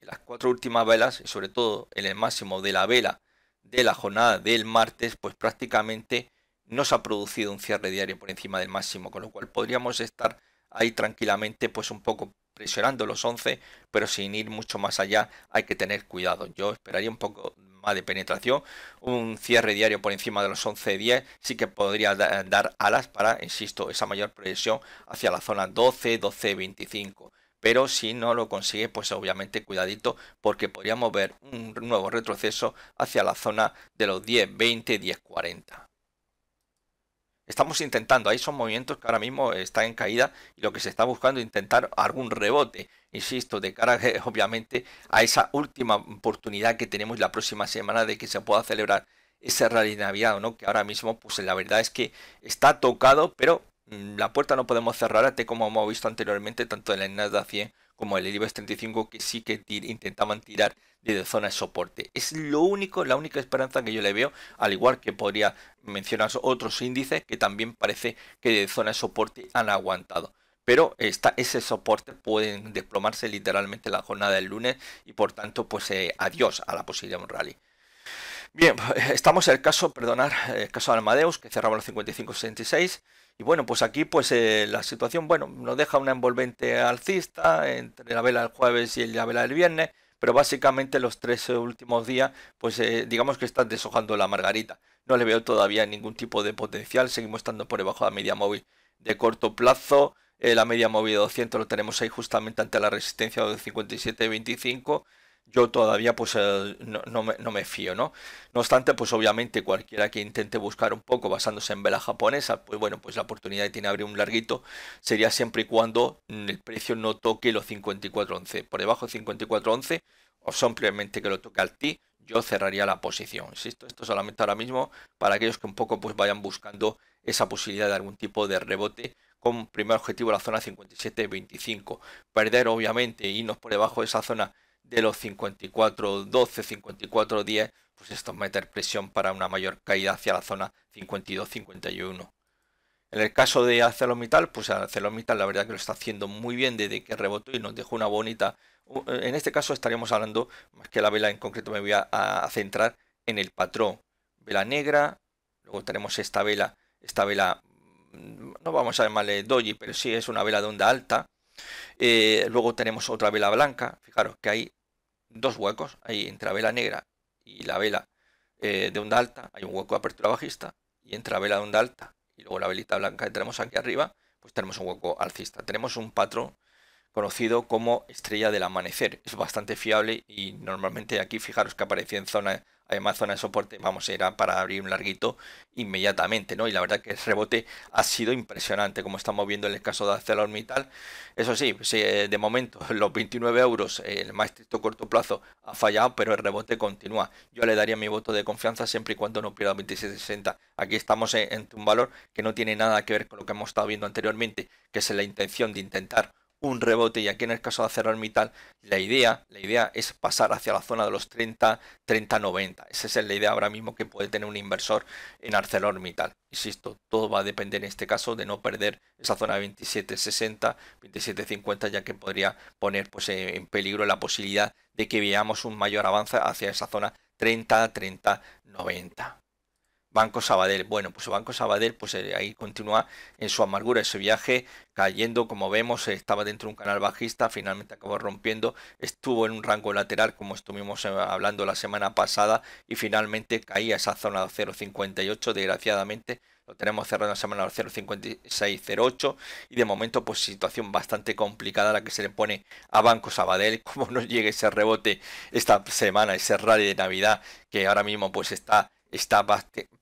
en las cuatro últimas velas, y sobre todo en el máximo de la vela de la jornada del martes, pues prácticamente no se ha producido un cierre diario por encima del máximo, con lo cual podríamos estar ahí tranquilamente pues un poco presionando los 11, pero sin ir mucho más allá hay que tener cuidado. Yo esperaría un poco más de penetración, un cierre diario por encima de los 11-10 sí que podría dar alas para, insisto, esa mayor presión hacia la zona 12, 12, 25. Pero si no lo consigue, pues obviamente cuidadito porque podríamos ver un nuevo retroceso hacia la zona de los 10, 20, 10, 40 estamos intentando, ahí son movimientos que ahora mismo están en caída y lo que se está buscando es intentar algún rebote, insisto, de cara obviamente a esa última oportunidad que tenemos la próxima semana de que se pueda celebrar ese rally de Navidad, ¿no? que ahora mismo pues la verdad es que está tocado, pero mm, la puerta no podemos cerrar, como hemos visto anteriormente, tanto en el Nasdaq 100 como el IBEX 35 que sí que intentaban tirar de zona de soporte. Es lo único, la única esperanza que yo le veo, al igual que podría mencionar otros índices que también parece que de zona de soporte han aguantado. Pero está ese soporte pueden desplomarse literalmente la jornada del lunes y por tanto pues eh, adiós a la posibilidad de un rally. Bien, estamos en el caso, perdonar, el caso de Amadeus que cerraba los 55.66 y bueno, pues aquí pues eh, la situación, bueno, nos deja una envolvente alcista entre la vela del jueves y la vela del viernes, pero básicamente los tres últimos días, pues eh, digamos que están deshojando la margarita. No le veo todavía ningún tipo de potencial, seguimos estando por debajo de la media móvil de corto plazo. Eh, la media móvil de 200 lo tenemos ahí justamente ante la resistencia de 57.25 yo todavía pues eh, no, me, fío, ¿no? No obstante, pues obviamente cualquiera que intente buscar un poco basándose en vela japonesa, pues bueno, pues la oportunidad de tiene abrir un larguito sería siempre y cuando mm, el precio no toque los 54.11. Por debajo de 54.11 o simplemente que lo toque al T, yo cerraría la posición. Esto solamente ahora mismo para aquellos que un poco pues vayan buscando esa posibilidad de algún tipo de rebote con primer objetivo la zona 57.25. Perder obviamente irnos por debajo de esa zona de los 54 12, 54 10, pues esto es meter presión para una mayor caída hacia la zona 52, 51. En el caso de ArcelorMittal, pues ArcelorMittal la verdad que lo está haciendo muy bien desde que rebotó y nos dejó una bonita. En este caso estaríamos hablando, más que la vela en concreto me voy a, centrar en el patrón. Vela negra, luego tenemos esta vela, esta vela, mm, no vamos a llamarle doji, pero sí es una vela de onda alta. Eh, luego tenemos otra vela blanca, fijaros que hay dos huecos, ahí entre la vela negra y la vela eh, de onda alta, hay un hueco de apertura bajista, y entre la vela de onda alta y luego la velita blanca que tenemos aquí arriba, pues tenemos un hueco alcista. Tenemos un patrón conocido como estrella del amanecer. Es bastante fiable y normalmente aquí fijaros que aparece en zona además zona de soporte, vamos, era para abrir un larguito inmediatamente, ¿no? Y la verdad que el rebote ha sido impresionante, como estamos viendo en el caso de ArcelorMittal. Eso sí, eh, de momento los 29 euros, el más estricto corto plazo ha fallado, pero el rebote continúa. Yo le daría mi voto de confianza siempre y cuando no pierda 27.60. Aquí estamos en un valor que no tiene nada que ver con lo que hemos estado viendo anteriormente, que es la intención de intentar un rebote y aquí en el caso de ArcelorMittal la idea, la idea es pasar hacia la zona de los 30, 30, 90. Esa es la idea ahora mismo que puede tener un inversor en ArcelorMittal. Insisto, todo va a depender en este caso de no perder esa zona de 27, 60, 27, 50 ya que podría poner pues, en peligro la posibilidad de que veamos un mayor avance hacia esa zona 30, 30, 90. Banco Sabadell. Bueno, pues Banco Sabadell, pues eh, ahí continúa en su amargura, ese viaje cayendo, como vemos, estaba dentro de un canal bajista, finalmente acabó rompiendo, estuvo en un rango lateral, como estuvimos eh, hablando la semana pasada, y finalmente caía esa zona de 0.58, desgraciadamente. Lo tenemos cerrado en la semana de 0.5608 y de momento pues situación bastante complicada la que se le pone a Banco Sabadell. Como no llegue ese rebote esta semana, ese rally de Navidad que ahora mismo pues está está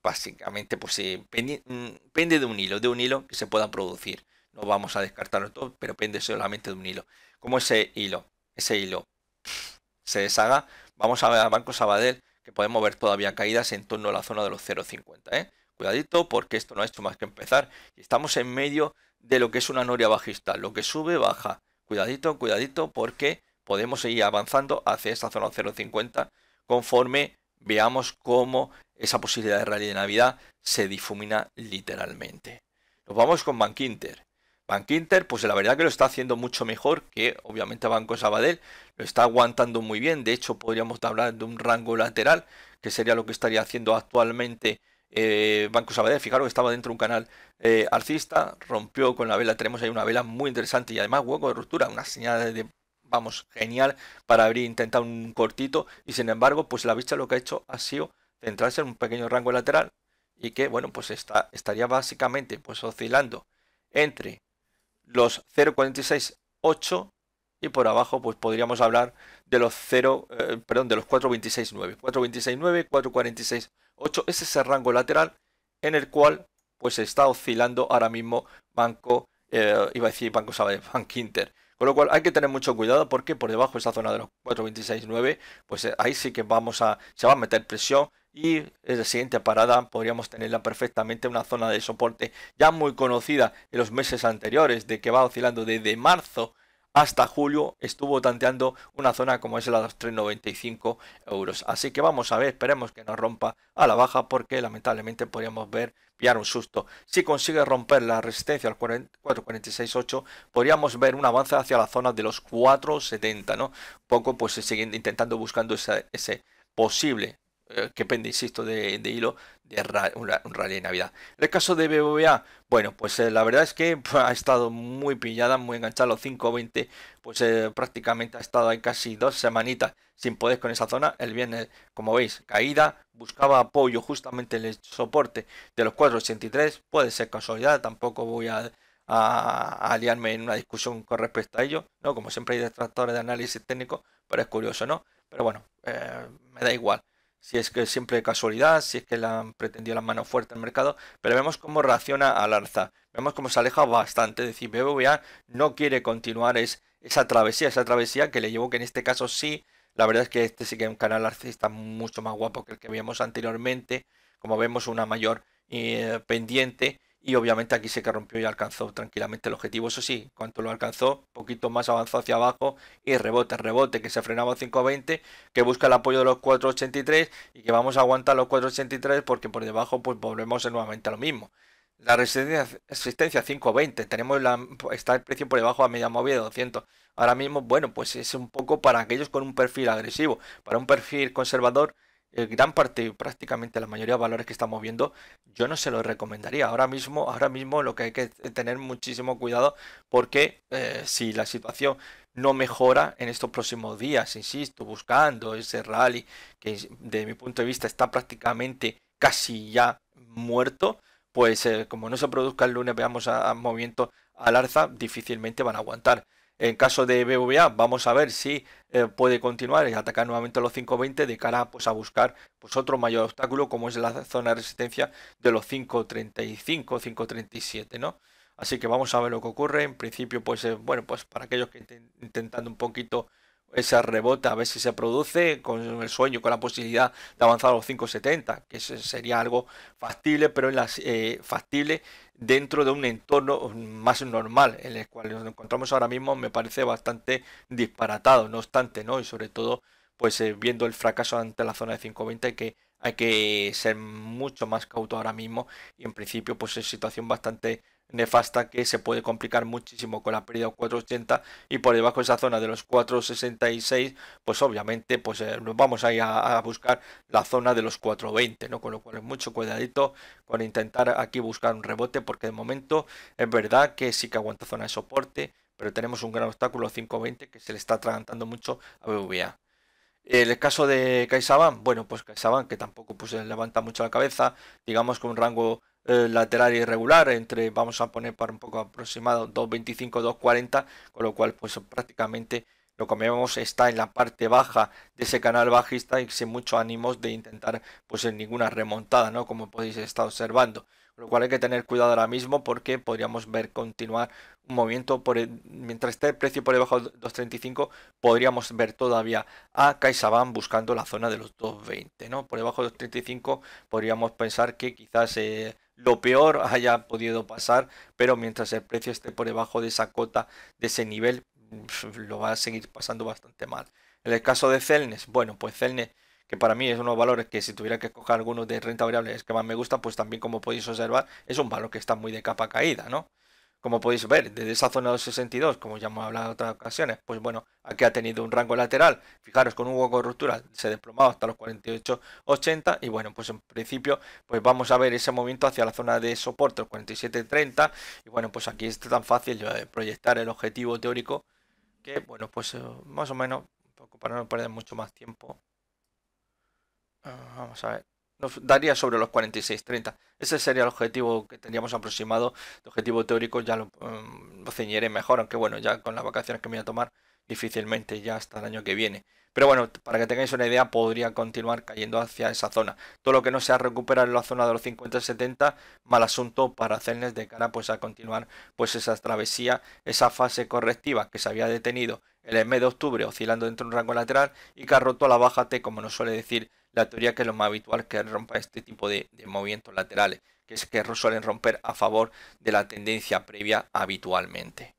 básicamente, pues mm, pende de un hilo, de un hilo que se pueda producir. No vamos a descartarlo todo, pero pende solamente de un hilo. Como ese hilo, ese hilo se deshaga, vamos a ver a Banco Sabadell que podemos ver todavía caídas en torno a la zona de los 0,50. ¿eh? Cuidadito porque esto no ha hecho más que empezar estamos en medio de lo que es una noria bajista. Lo que sube, baja. Cuidadito, cuidadito porque podemos seguir avanzando hacia esa zona 0,50 conforme veamos cómo esa posibilidad de rally de Navidad se difumina literalmente. Nos vamos con Bank Inter. Bank Inter, pues la verdad que lo está haciendo mucho mejor que obviamente Banco Sabadell, lo está aguantando muy bien, de hecho podríamos hablar de un rango lateral, que sería lo que estaría haciendo actualmente eh, Banco Sabadell, fijaros que estaba dentro de un canal eh, alcista, rompió con la vela, tenemos ahí una vela muy interesante y además hueco de ruptura, una señal de vamos, genial para abrir intentar un cortito y sin embargo, pues la vista lo que ha hecho ha sido centrarse en un pequeño rango lateral y que, bueno, pues está, estaría básicamente pues oscilando entre los 0.46.8 y por abajo pues podríamos hablar de los 0, eh, perdón, de los 4.26.9, 4.26.9, 4.46.8, ese es el rango lateral en el cual pues está oscilando ahora mismo Banco, eh, iba a decir Banco Sabadell, Bank Inter. Con lo cual hay que tener mucho cuidado porque por debajo de esa zona de los 4.26.9, pues eh, ahí sí que vamos a, se va a meter presión y en la siguiente parada podríamos tenerla perfectamente una zona de soporte ya muy conocida en los meses anteriores, de que va oscilando desde marzo hasta julio estuvo tanteando una zona como es la de los 3,95 euros. Así que vamos a ver, esperemos que nos rompa a la baja porque lamentablemente podríamos ver pillar un susto. Si consigue romper la resistencia al 4,46,8 podríamos ver un avance hacia la zona de los 4,70, ¿no? Poco pues se siguen intentando buscando ese, ese posible eh, que pende, insisto, de, hilo de un, rally de Navidad. El caso de BBVA, bueno, pues eh, la verdad es que ha estado muy pillada, muy enganchada los 5.20, pues eh, prácticamente ha estado ahí casi dos semanitas sin poder con esa zona. El viernes, como veis, caída, buscaba apoyo justamente el soporte de los 4.83, puede ser casualidad, tampoco voy a, a, aliarme en una discusión con respecto a ello, ¿no? Como siempre hay detractores de análisis técnico, pero es curioso, ¿no? Pero bueno, me da igual si es que siempre casualidad, si es que le han pretendido la mano fuerte al mercado, pero vemos cómo reacciona al alza, vemos cómo se aleja bastante, es decir, BBVA no quiere continuar es, esa travesía, esa travesía que le llevó que en este caso sí, la verdad es que este sí que es un canal alcista mucho más guapo que el que veíamos anteriormente, como vemos una mayor eh, pendiente y obviamente aquí se que rompió y alcanzó tranquilamente el objetivo. Eso sí, cuanto lo alcanzó, poquito más avanzó hacia abajo y rebote, rebote, que se frenaba a 5.20, que busca el apoyo de los 4.83 y que vamos a aguantar los 4.83 porque por debajo pues volvemos nuevamente a lo mismo. La resistencia, resistencia 5.20, tenemos la, está el precio por debajo a media movida de 200. Ahora mismo, bueno, pues es un poco para aquellos con un perfil agresivo, para un perfil conservador gran parte, prácticamente la mayoría de valores que estamos viendo, yo no se los recomendaría. Ahora mismo, ahora mismo lo que hay que tener muchísimo cuidado porque eh, si la situación no mejora en estos próximos días, insisto, buscando ese rally que de mi punto de vista está prácticamente casi ya muerto, pues eh, como no se produzca el lunes, veamos a, movimiento al alza difícilmente van a aguantar. En caso de BVA, vamos a ver si eh, puede continuar y atacar nuevamente los 5.20 de cara pues, a buscar pues, otro mayor obstáculo como es la zona de resistencia de los 5.35, 5.37, ¿no? Así que vamos a ver lo que ocurre. En principio, pues eh, bueno, pues para aquellos que estén intentando un poquito ese rebote, a ver si se produce con el sueño, con la posibilidad de avanzar a los 5.70, que sería algo factible, pero en las, eh, factible dentro de un entorno más normal, en el cual nos encontramos ahora mismo, me parece bastante disparatado, no obstante, ¿no? Y sobre todo, pues eh, viendo el fracaso ante la zona de 5.20, que hay que ser mucho más cauto ahora mismo y en principio pues es situación bastante nefasta que se puede complicar muchísimo con la pérdida 480 y por debajo de esa zona de los 466 pues obviamente pues eh, nos vamos a ir a, buscar la zona de los 420 no con lo cual es mucho cuidadito con intentar aquí buscar un rebote porque de momento es verdad que sí que aguanta zona de soporte pero tenemos un gran obstáculo 520 que se le está atragantando mucho a BVA el caso de CaixaBank, bueno, pues CaixaBank que tampoco pues, levanta mucho la cabeza, digamos que un rango eh, lateral irregular entre, vamos a poner para un poco aproximado, 2.25, 2.40, con lo cual pues prácticamente lo que vemos está en la parte baja de ese canal bajista y sin muchos ánimos de intentar pues en ninguna remontada, ¿no? Como podéis estar observando. Con lo cual hay que tener cuidado ahora mismo porque podríamos ver continuar un movimiento por mientras esté el precio por debajo de 2.35 podríamos ver todavía a CaixaBank buscando la zona de los 2.20, ¿no? Por debajo de 2.35 podríamos pensar que quizás eh, lo peor haya podido pasar, pero mientras el precio esté por debajo de esa cota, de ese nivel, lo va a seguir pasando bastante mal. En el caso de Celnes, bueno, pues Celnes, que para mí es uno de los valores que si tuviera que escoger algunos de renta variable es que más me gusta, pues también como podéis observar, es un valor que está muy de capa caída, ¿no? Como podéis ver, desde esa zona de 62, como ya hemos hablado en otras ocasiones, pues bueno, aquí ha tenido un rango lateral. Fijaros, con un hueco de ruptura se desplomado hasta los 48.80 y bueno, pues en principio pues vamos a ver ese movimiento hacia la zona de soporte, los 47.30 y bueno, pues aquí es tan fácil proyectar el objetivo teórico que bueno, pues eh, más o menos, para no perder mucho más tiempo. Ah, vamos a ver nos daría sobre los 46-30. Ese sería el objetivo que tendríamos aproximado. El objetivo teórico ya lo, um, lo, ceñiré mejor, aunque bueno, ya con las vacaciones que me voy a tomar, difícilmente ya hasta el año que viene. Pero bueno, para que tengáis una idea, podría continuar cayendo hacia esa zona. Todo lo que no sea recuperar en la zona de los 50-70, mal asunto para hacerles de cara pues a continuar pues esa travesía, esa fase correctiva que se había detenido el mes de octubre oscilando dentro de un rango lateral y que ha roto la baja T, como nos suele decir la teoría que es lo más habitual que rompa este tipo de, movimientos laterales, que es que suelen romper a favor de la tendencia previa habitualmente.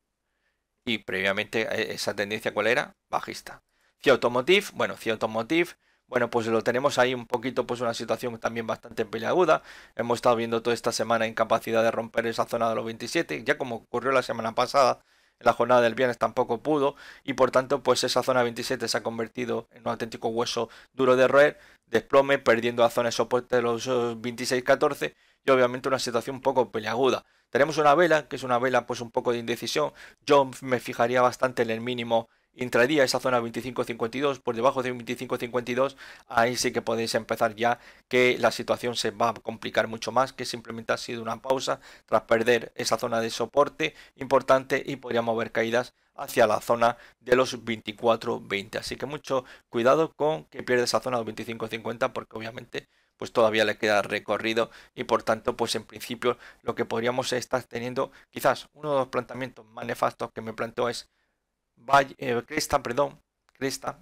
Y previamente eh, esa tendencia cuál era? Bajista. CIA Automotive, bueno, CIA Automotive, bueno, pues lo tenemos ahí un poquito, pues una situación también bastante peleaguda. Hemos estado viendo toda esta semana incapacidad de romper esa zona de los 27, ya como ocurrió la semana pasada, en la jornada del viernes tampoco pudo y por tanto pues esa zona 27 se ha convertido en un auténtico hueso duro de roer, desplome, perdiendo la zona de soporte de los 26-14 eh, y obviamente una situación un poco peleaguda. Tenemos una vela, que es una vela pues un poco de indecisión. Yo me fijaría bastante en el mínimo intradía esa zona 25.52, por debajo de 25.52, ahí sí que podéis empezar ya que la situación se va a complicar mucho más, que simplemente ha sido una pausa tras perder esa zona de soporte importante y podríamos ver caídas hacia la zona de los 24.20. Así que mucho cuidado con que pierda esa zona de 25.50 porque obviamente pues todavía le queda recorrido y por tanto pues en principio lo que podríamos estar teniendo quizás uno de los planteamientos más nefastos que me planteo es valle, eh, cresta, perdón, cresta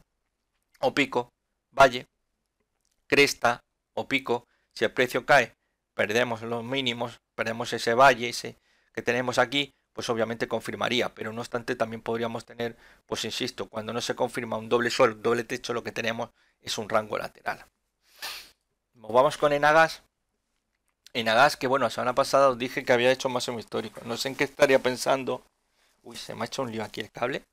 o pico, valle, cresta o pico, si el precio cae, perdemos los mínimos, perdemos ese valle ese que tenemos aquí, pues obviamente confirmaría, pero no obstante también podríamos tener, pues insisto, cuando no se confirma un doble sol, doble techo, lo que tenemos es un rango lateral. Vamos con Enagas. Enagas, que bueno, la semana pasada os dije que había hecho máximo histórico. No sé en qué estaría pensando. Uy, se me ha hecho un lío aquí el cable.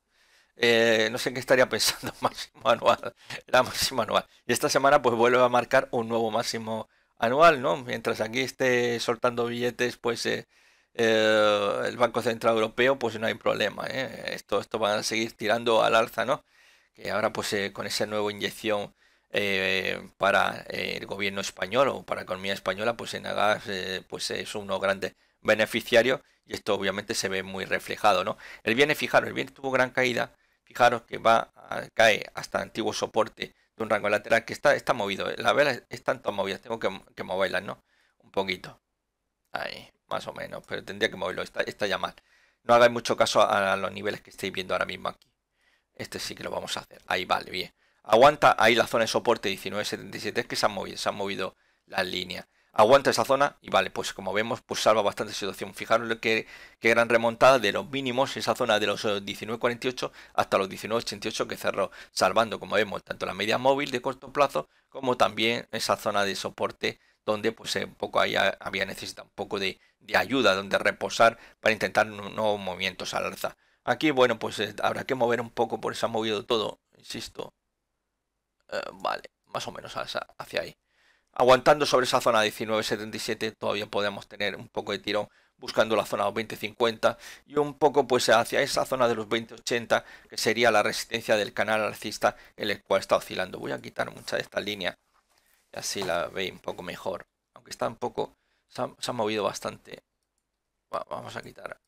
Eh, no sé qué estaría pensando, máximo anual, era máximo anual. Y esta semana pues vuelve a marcar un nuevo máximo anual, ¿no? Mientras aquí esté soltando billetes, pues eh, eh, el Banco Central Europeo, pues no hay problema, Esto, esto va a seguir tirando al alza, ¿no? Que ahora pues con esa nueva inyección para el gobierno español o para la economía española, pues en Agas pues es uno grande beneficiarios y esto obviamente se ve muy reflejado, ¿no? El viernes, fijaros, el viernes tuvo gran caída, fijaros que va a caer hasta antiguo soporte de un rango lateral que está, está movido, la vela están todas movidas, tengo que, que moverlas, ¿no? Un poquito, ahí, más o menos, pero tendría que moverlo, está, ya mal. No hagáis mucho caso a, los niveles que estáis viendo ahora mismo aquí. Este sí que lo vamos a hacer. Ahí vale, bien. Aguanta ahí la zona de soporte 1977. Es que se han movido, se han movido las líneas aguanta esa zona y vale, pues como vemos, pues salva bastante situación. Fijaros que, que gran remontada de los mínimos, esa zona de los 19.48 eh, hasta los 19.88 que cerró, salvando, como vemos, tanto la media móvil de corto plazo como también esa zona de soporte donde pues un poco ahí había necesitado un poco de, ayuda, donde reposar para intentar nuevos movimientos al alza. Aquí, bueno, pues eh, habrá que mover un poco, por eso ha movido todo, insisto. Eh, vale, más o menos hacia ahí. Aguantando sobre esa zona 19.77 todavía podemos tener un poco de tirón buscando la zona 20.50 y un poco pues hacia esa zona de los 20.80 que sería la resistencia del canal alcista en el cual está oscilando. Voy a quitar mucha de esta línea y así la veis un poco mejor. Aunque está un poco, se ha, movido bastante. vamos a quitar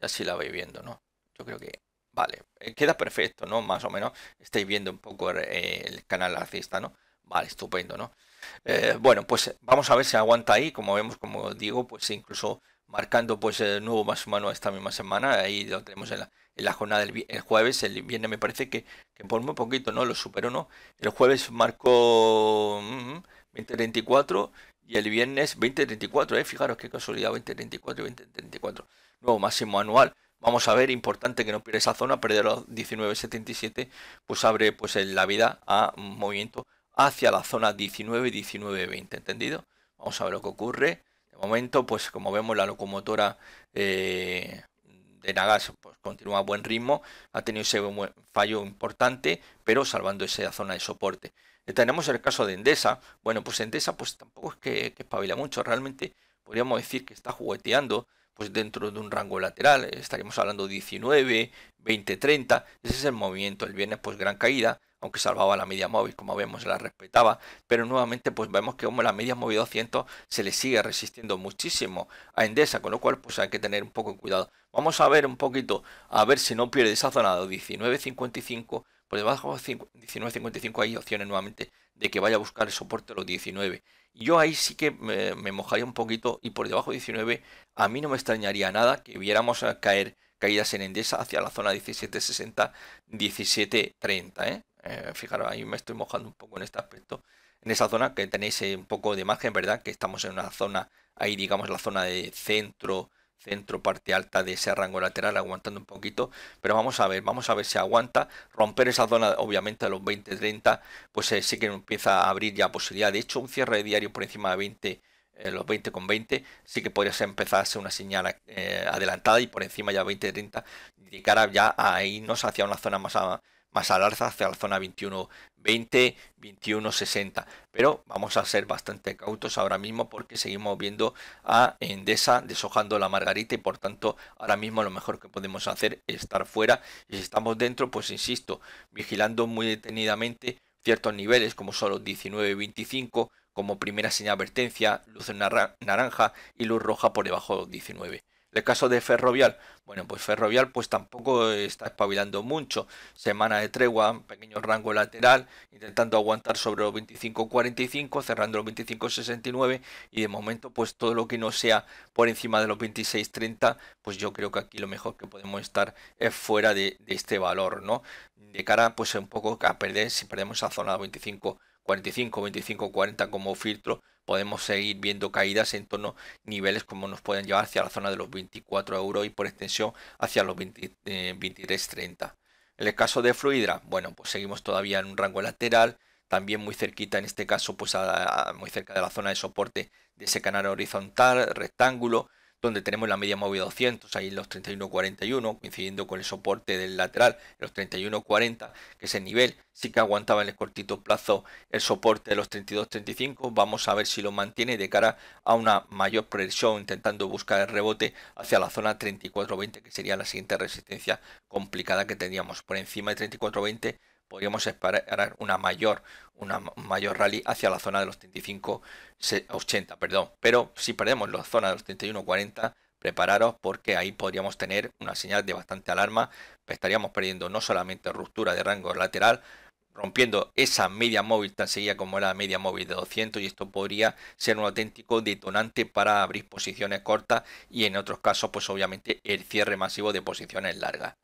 y así la veis viendo, ¿no? Yo creo que vale, eh, queda perfecto, ¿no? Más o menos estáis viendo un poco eh, el canal alcista, ¿no? Vale, estupendo, ¿no? Eh, bueno, pues vamos a ver si aguanta ahí, como vemos, como digo, pues incluso marcando pues el nuevo más humano esta misma semana, ahí lo tenemos en la, jornada del el jueves, el viernes me parece que, por muy poquito no lo superó, ¿no? El jueves marcó 2034 mm, y el viernes 2034, ¿eh? Fijaros qué casualidad, 2034 y 2034, nuevo máximo anual. Vamos a ver, importante que no pierda esa zona, perder los 19.77, pues abre pues en la vida a movimiento hacia la zona 19, 19, 20, ¿entendido? Vamos a ver lo que ocurre. De momento, pues como vemos, la locomotora eh, de Nagas pues, continúa a buen ritmo, ha tenido ese fallo importante, pero salvando esa zona de soporte. Eh, tenemos el caso de Endesa. Bueno, pues Endesa pues tampoco es que, que espabila mucho, realmente podríamos decir que está jugueteando pues dentro de un rango lateral, estaríamos hablando 19, 20, 30, ese es el movimiento, el viernes pues gran caída, aunque salvaba la media móvil, como vemos, la respetaba, pero nuevamente pues vemos que como la media móvil 200 se le sigue resistiendo muchísimo a Endesa, con lo cual pues hay que tener un poco de cuidado. Vamos a ver un poquito, a ver si no pierde esa zona de 19.55, por debajo de 19.55 hay opciones nuevamente de que vaya a buscar el soporte de los 19. Yo ahí sí que me, mojaría un poquito y por debajo de 19 a mí no me extrañaría nada que viéramos a caer caídas en Endesa hacia la zona 1760, 1730. ¿eh? Eh, fijaros, ahí me estoy mojando un poco en este aspecto. En esa zona que tenéis eh, un poco de margen, ¿verdad? Que estamos en una zona, ahí digamos la zona de centro, centro, parte alta de ese rango lateral, aguantando un poquito. Pero vamos a ver, vamos a ver si aguanta. Romper esa zona, obviamente, a los 20-30, pues eh, sí que empieza a abrir ya posibilidad. De hecho, un cierre diario por encima de 20 los 20 con 20, sí que podría empezar a ser una señal adelantada y por encima ya 20-30, de cara ya a irnos hacia una zona más, más al alza hacia la zona 21.20, 21.60. Pero vamos a ser bastante cautos ahora mismo porque seguimos viendo a Endesa deshojando la margarita y por tanto ahora mismo lo mejor que podemos hacer es estar fuera y si estamos dentro pues insisto vigilando muy detenidamente ciertos niveles como son los 19.25 como primera señal advertencia, luz naranja y luz roja por debajo de los 19. El caso de Ferrovial, bueno, pues Ferrovial pues tampoco está espabilando mucho. Semana de tregua, pequeño rango lateral, intentando aguantar sobre los 25.45, cerrando los 25.69 y de momento pues todo lo que no sea por encima de los 26.30, pues yo creo que aquí lo mejor que podemos estar es fuera de, este valor, ¿no? De cara pues un poco a perder, si perdemos esa zona de 25 45, 25, 40 como filtro, podemos seguir viendo caídas en torno a niveles como nos pueden llevar hacia la zona de los 24 euros y por extensión hacia los 23, 30. En el caso de Fluidra, bueno, pues seguimos todavía en un rango lateral, también muy cerquita en este caso, pues muy cerca de la zona de soporte de ese canal horizontal, rectángulo, donde tenemos la media móvil 200, ahí en los 31.41, coincidiendo con el soporte del lateral, en los 31.40, que es el nivel, sí que aguantaba en el cortito plazo el soporte de los 32.35, vamos a ver si lo mantiene de cara a una mayor presión, intentando buscar el rebote hacia la zona 34.20, que sería la siguiente resistencia complicada que tendríamos, por encima de 34.20 podríamos esperar una mayor, una mayor rally hacia la zona de los 35, 80, perdón. Pero si perdemos la zona de los 31, 40, prepararos porque ahí podríamos tener una señal de bastante alarma. Estaríamos perdiendo no solamente ruptura de rango lateral, rompiendo esa media móvil tan seguida como era la media móvil de 200 y esto podría ser un auténtico detonante para abrir posiciones cortas y en otros casos pues obviamente el cierre masivo de posiciones largas.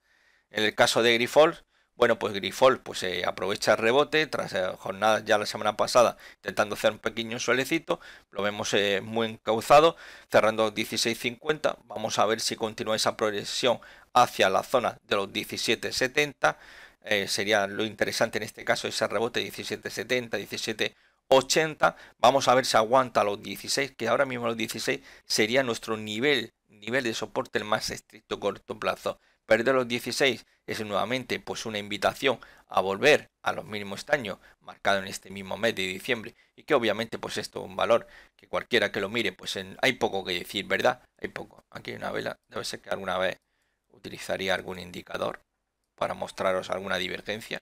En el caso de Grifols, bueno, pues Grifol pues eh, aprovecha el rebote tras eh, jornadas ya la semana pasada intentando hacer un pequeño suelecito, lo vemos eh, muy encauzado, cerrando 16.50, vamos a ver si continúa esa progresión hacia la zona de los 17.70, sería lo interesante en este caso ese rebote 17.70, 17.80, vamos a ver si aguanta los 16, que ahora mismo los 16 sería nuestro nivel, nivel de soporte el más estricto corto plazo perder los 16 es nuevamente pues una invitación a volver a los mínimos estaños marcado en este mismo mes de diciembre y que obviamente pues esto es un valor que cualquiera que lo mire pues hay poco que decir, ¿verdad? Hay poco. Aquí hay una vela, debe ser que alguna vez utilizaría algún indicador para mostraros alguna divergencia.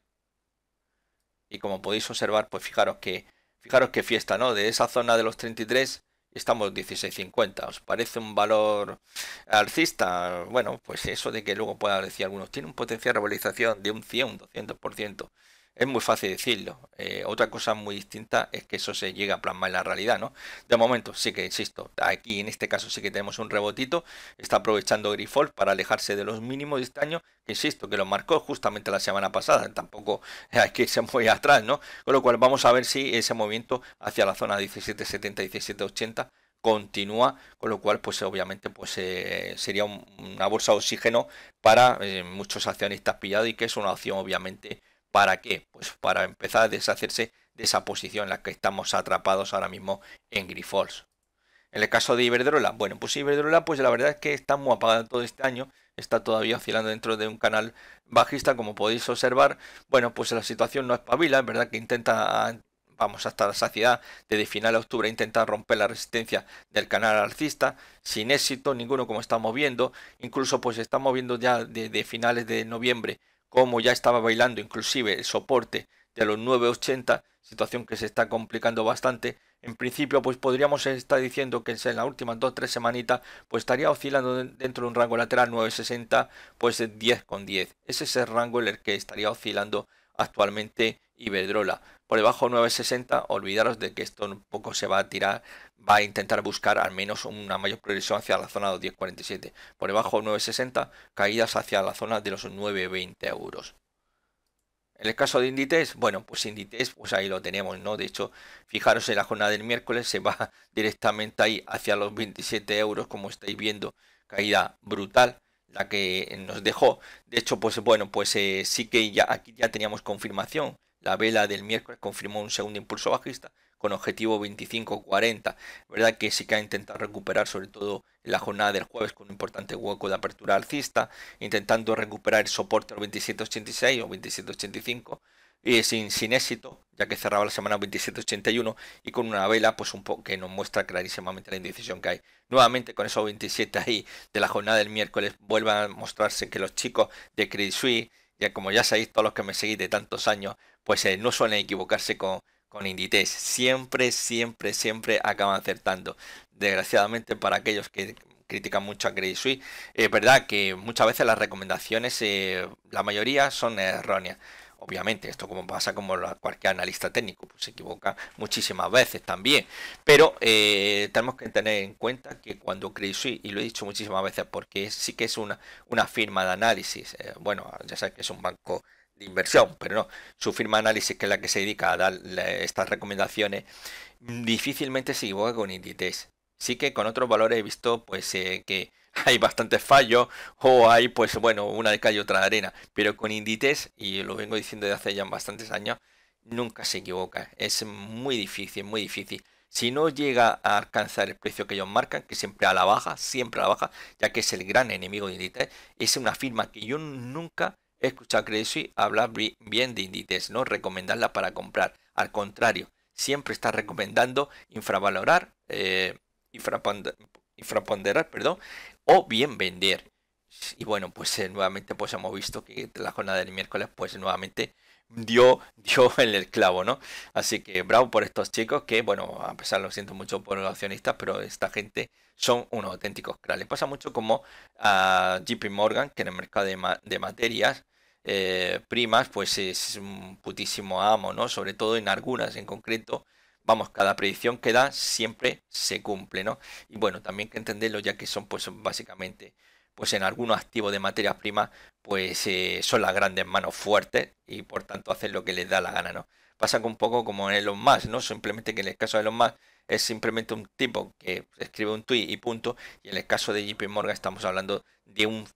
Y como podéis observar, pues fijaros que fijaros que fiesta, ¿no? De esa zona de los 33 estamos 16.50. ¿Os parece un valor alcista? Bueno, pues eso de que luego pueda decir algunos, tiene un potencial de revalorización de un 100, un 200%. Es muy fácil decirlo. Eh, otra cosa muy distinta es que eso se llega a plasmar en la realidad, ¿no? De momento, sí que insisto, aquí en este caso sí que tenemos un rebotito. Está aprovechando Grifol para alejarse de los mínimos de este año. insisto, que lo marcó justamente la semana pasada. Tampoco hay que irse muy atrás, ¿no? Con lo cual vamos a ver si ese movimiento hacia la zona 1770, 1780 continúa, con lo cual pues obviamente pues eh, sería una bolsa de oxígeno para eh, muchos accionistas pillados y que es una opción obviamente ¿Para qué? Pues para empezar a deshacerse de esa posición en la que estamos atrapados ahora mismo en Grifols. En el caso de Iberdrola, bueno, pues Iberdrola, pues la verdad es que está muy apagada todo este año, está todavía oscilando dentro de un canal bajista, como podéis observar. Bueno, pues la situación no es pavila, es verdad que intenta, vamos hasta la saciedad, desde final de octubre, intentar romper la resistencia del canal alcista, sin éxito, ninguno como estamos viendo, incluso pues estamos viendo ya de finales de noviembre como ya estaba bailando inclusive el soporte de los 980, situación que se está complicando bastante. En principio, pues podríamos estar diciendo que en las últimas 2-3 semanitas, pues estaría oscilando dentro de un rango lateral 960, pues 10 con 10. Ese es el rango en el que estaría oscilando actualmente Iberdrola. Por debajo 960, olvidaros de que esto un poco se va a tirar, va a intentar buscar al menos una mayor progresión hacia la zona de los 1047. Por debajo 960, caídas hacia la zona de los 920 euros. En el caso de Inditex, bueno, pues Inditex, pues ahí lo tenemos, ¿no? De hecho, fijaros en la jornada del miércoles, se va directamente ahí hacia los 27 euros, como estáis viendo, caída brutal la que nos dejó. De hecho, pues bueno, pues eh, sí que ya aquí ya teníamos confirmación. La vela del miércoles confirmó un segundo impulso bajista con objetivo 25-40. Verdad que sí que ha intentado recuperar, sobre todo en la jornada del jueves, con un importante hueco de apertura alcista, intentando recuperar el soporte al 27.86 o 27.85 y sin, sin éxito, ya que cerraba la semana 27.81 y con una vela pues un poco que nos muestra clarísimamente la indecisión que hay. Nuevamente con esos 27 ahí de la jornada del miércoles vuelve a mostrarse que los chicos de Credit Suisse, ya como ya sabéis todos los que me seguís de tantos años, pues eh, no suelen equivocarse con, con Inditex. Siempre, siempre, siempre acaban acertando. Desgraciadamente para aquellos que critican mucho a Credit Suisse, es verdad que muchas veces las recomendaciones, eh, la mayoría son erróneas. Obviamente, esto como pasa como cualquier analista técnico, pues se equivoca muchísimas veces también. Pero eh, tenemos que tener en cuenta que cuando Credit Suisse, y lo he dicho muchísimas veces porque sí que es una, una firma de análisis, bueno, ya sabes que es un banco de inversión, pero no, su firma análisis que es la que se dedica a dar estas recomendaciones, difícilmente se equivoca con Inditex. Sí que con otros valores he visto pues eh, que hay bastantes fallos o hay pues bueno una de calle otra de arena. Pero con Inditex y lo vengo diciendo desde hace ya bastantes años nunca se equivoca. Es muy difícil muy difícil. Si no llega a alcanzar el precio que ellos marcan que siempre a la baja siempre a la baja ya que es el gran enemigo de Inditex es una firma que yo nunca he escuchado a Credit Suisse hablar bien de Inditex no recomendarla para comprar al contrario siempre está recomendando infravalorar eh, infraponderar, perdón, o bien vender. Y bueno, pues eh, nuevamente pues hemos visto que la jornada del miércoles pues nuevamente dio, dio en el clavo, ¿no? Así que bravo por estos chicos que, bueno, a pesar lo siento mucho por los accionistas, pero esta gente son unos auténticos cracks. Le pasa mucho como a JP Morgan, que en el mercado de, materias eh, primas, pues es un putísimo amo, ¿no? Sobre todo en algunas en concreto. Vamos, cada predicción que da siempre se cumple, ¿no? Y bueno, también que entenderlo ya que son pues básicamente pues en algunos activos de materias primas, pues eh, son las grandes manos fuertes y por tanto hacen lo que les da la gana, ¿no? Pasa un poco como en Elon Musk, ¿no? Simplemente que en el caso de Elon Musk es simplemente un tipo que escribe un tweet y punto, y en el caso de JP Morgan estamos hablando de un,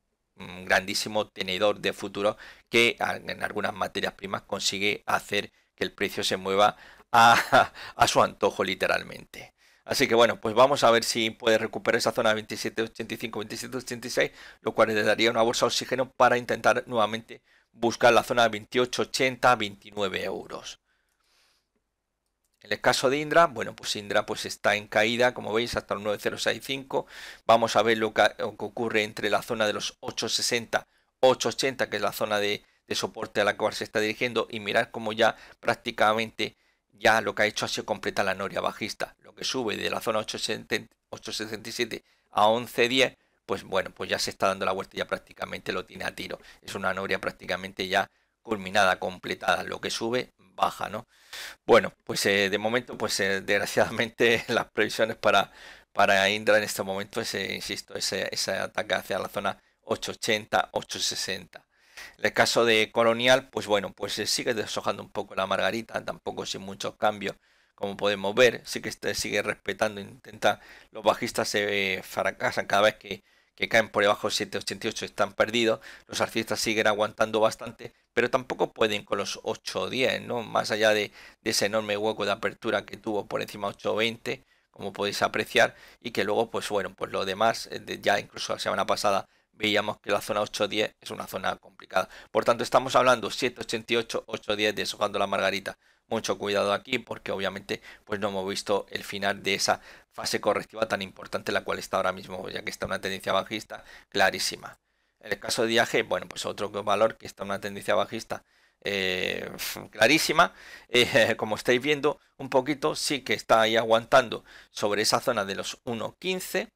grandísimo tenedor de futuro que en algunas materias primas consigue hacer que el precio se mueva a, a su antojo literalmente. Así que bueno, pues vamos a ver si puede recuperar esa zona 27.85, 27.86, lo cual le daría una bolsa de oxígeno para intentar nuevamente buscar la zona de 28.80, 29 euros. En el caso de Indra, bueno, pues Indra pues está en caída, como veis, hasta el 9065. Vamos a ver lo que, ocurre entre la zona de los 860, 880, que es la zona de, soporte a la cual se está dirigiendo, y mirar cómo ya prácticamente ya lo que ha hecho ha sido completar la noria bajista. Lo que sube de la zona 867 a 1110, pues bueno, pues ya se está dando la vuelta y ya prácticamente lo tiene a tiro. Es una noria prácticamente ya culminada, completada. Lo que sube, baja, ¿no? Bueno, pues eh, de momento, pues eh, desgraciadamente las previsiones para, para Indra en este momento es, insisto, ese, ese ataque hacia la zona 880, 860. En el caso de Colonial, pues bueno, pues sigue deshojando un poco la margarita, tampoco sin muchos cambios, como podemos ver. Sí que este sigue respetando, intenta, los bajistas se fracasan cada vez que, caen por debajo de 7.88 están perdidos. Los artistas siguen aguantando bastante, pero tampoco pueden con los 8.10, ¿no? Más allá de, ese enorme hueco de apertura que tuvo por encima de 8.20, como podéis apreciar, y que luego, pues bueno, pues lo demás, eh, ya incluso la semana pasada veíamos que la zona 810 es una zona complicada. Por tanto, estamos hablando 788, 810 deshojando la margarita. Mucho cuidado aquí porque obviamente pues no hemos visto el final de esa fase correctiva tan importante la cual está ahora mismo, ya que está una tendencia bajista clarísima. En el caso de viaje, bueno, pues otro valor que está en una tendencia bajista eh, clarísima. Eh, como estáis viendo, un poquito sí que está ahí aguantando sobre esa zona de los 1.15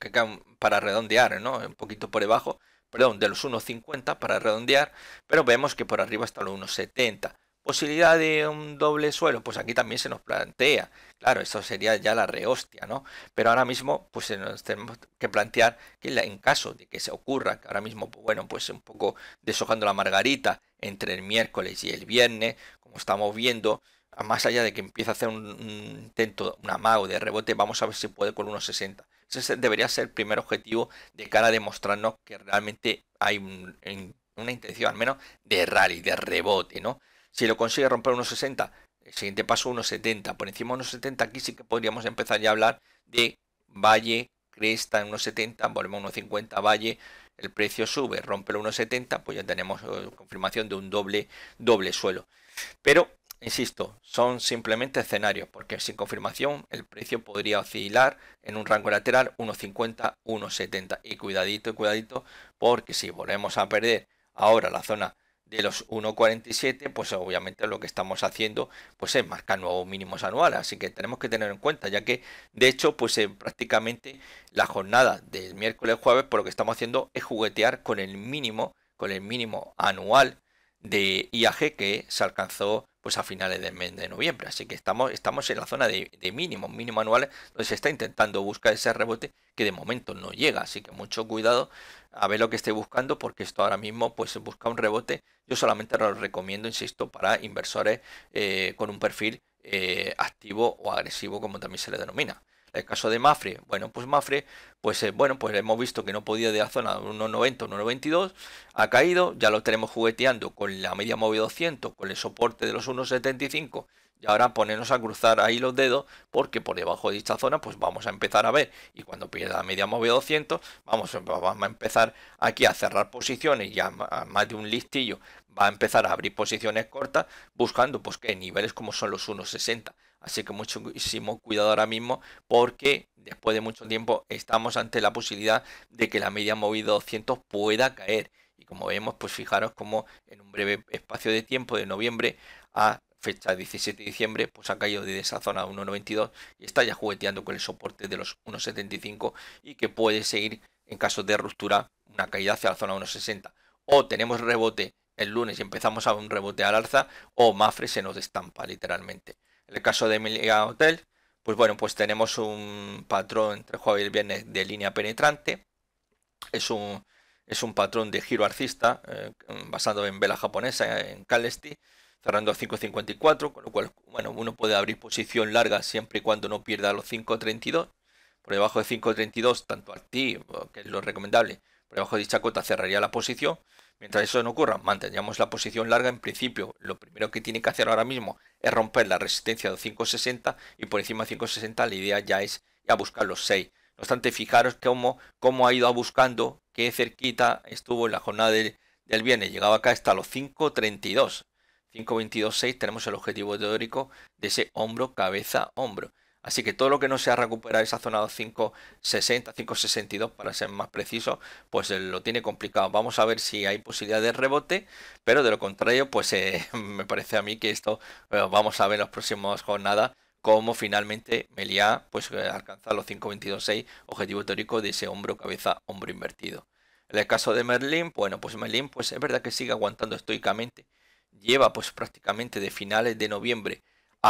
que para redondear, ¿no? Un poquito por debajo, perdón, de los 1.50 para redondear, pero vemos que por arriba está los 1.70. Posibilidad de un doble suelo, pues aquí también se nos plantea. Claro, eso sería ya la rehostia, ¿no? Pero ahora mismo, pues nos tenemos que plantear que en caso de que se ocurra, que ahora mismo, pues bueno, pues un poco deshojando la margarita entre el miércoles y el viernes, como estamos viendo, más allá de que empiece a hacer un, un intento, un amago de rebote, vamos a ver si puede con 1.60. Ese debería ser el primer objetivo de cara a demostrarnos que realmente hay una intención al menos de rally, de rebote, ¿no? Si lo consigue romper unos 60, el siguiente paso unos 70. Por encima de unos 70 aquí sí que podríamos empezar ya a hablar de valle, cresta en unos 70, volvemos a unos 50, valle, el precio sube, rompe los unos 70, pues ya tenemos eh, confirmación de un doble, doble suelo. Pero Insisto, son simplemente escenarios, porque sin confirmación el precio podría oscilar en un rango lateral 1.50, 1.70. Y cuidadito, cuidadito, porque si volvemos a perder ahora la zona de los 1.47, pues obviamente lo que estamos haciendo pues es marcar nuevos mínimos anuales, así que tenemos que tener en cuenta, ya que de hecho pues eh, prácticamente la jornada del miércoles jueves por lo que estamos haciendo es juguetear con el mínimo, con el mínimo anual de IAG que se alcanzó pues a finales del mes de noviembre. Así que estamos, estamos en la zona de, de mínimo, mínimo anuales, donde se está intentando buscar ese rebote que de momento no llega. Así que mucho cuidado a ver lo que esté buscando, porque esto ahora mismo pues busca un rebote. Yo solamente lo recomiendo, insisto, para inversores eh, con un perfil eh, activo o agresivo, como también se le denomina. El caso de Mafre, bueno, pues Mafre, pues eh, bueno, pues hemos visto que no podía de la zona 1.90, 1.92, ha caído, ya lo tenemos jugueteando con la media móvil 200, con el soporte de los 1.75 y ahora ponernos a cruzar ahí los dedos porque por debajo de dicha zona pues vamos a empezar a ver. Y cuando pierda la media móvil 200 vamos, vamos a empezar aquí a cerrar posiciones y a más de un listillo va a empezar a abrir posiciones cortas buscando pues que niveles como son los 1.60 así que muchísimo cuidado ahora mismo porque después de mucho tiempo estamos ante la posibilidad de que la media móvil 200 pueda caer Y como vemos, pues fijaros como en un breve espacio de tiempo de noviembre a fecha 17 de diciembre, pues ha caído de esa zona 1.92 y está ya jugueteando con el soporte de los 1.75 y que puede seguir en caso de ruptura una caída hacia la zona 1.60. O tenemos rebote el lunes y empezamos a un rebote al alza o Mafre se nos estampa literalmente. En el caso de Emilia Hotel, pues bueno, pues tenemos un patrón entre jueves y viernes de línea penetrante. Es un, es un patrón de giro alcista eh, basado en vela japonesa, en Calesti cerrando a 5.54, con lo cual, bueno, uno puede abrir posición larga siempre y cuando no pierda los 5.32. Por debajo de 5.32, tanto activo, que es lo recomendable, por debajo de dicha cota cerraría la posición. Mientras eso no ocurra, mantendríamos la posición larga. En principio, lo primero que tiene que hacer ahora mismo es romper la resistencia de 5.60 y por encima de 5.60 la idea ya es a buscar los 6. No obstante, fijaros cómo, cómo ha ido buscando, qué cerquita estuvo en la jornada del, del viernes. Llegaba acá hasta los 5.32. 5.22.6 tenemos el objetivo teórico de ese hombro, cabeza, hombro. Así que todo lo que no sea recuperar esa zona de 5.60, 5.62 para ser más preciso, pues eh, lo tiene complicado. Vamos a ver si hay posibilidad de rebote, pero de lo contrario, pues eh, me parece a mí que esto vamos a ver en las próximas jornadas cómo finalmente Melia pues eh, alcanza los 5.22.6, objetivo teórico de ese hombro, cabeza, hombro invertido. En el caso de Merlin, bueno, pues Merlin pues es verdad que sigue aguantando estoicamente lleva pues prácticamente de finales de noviembre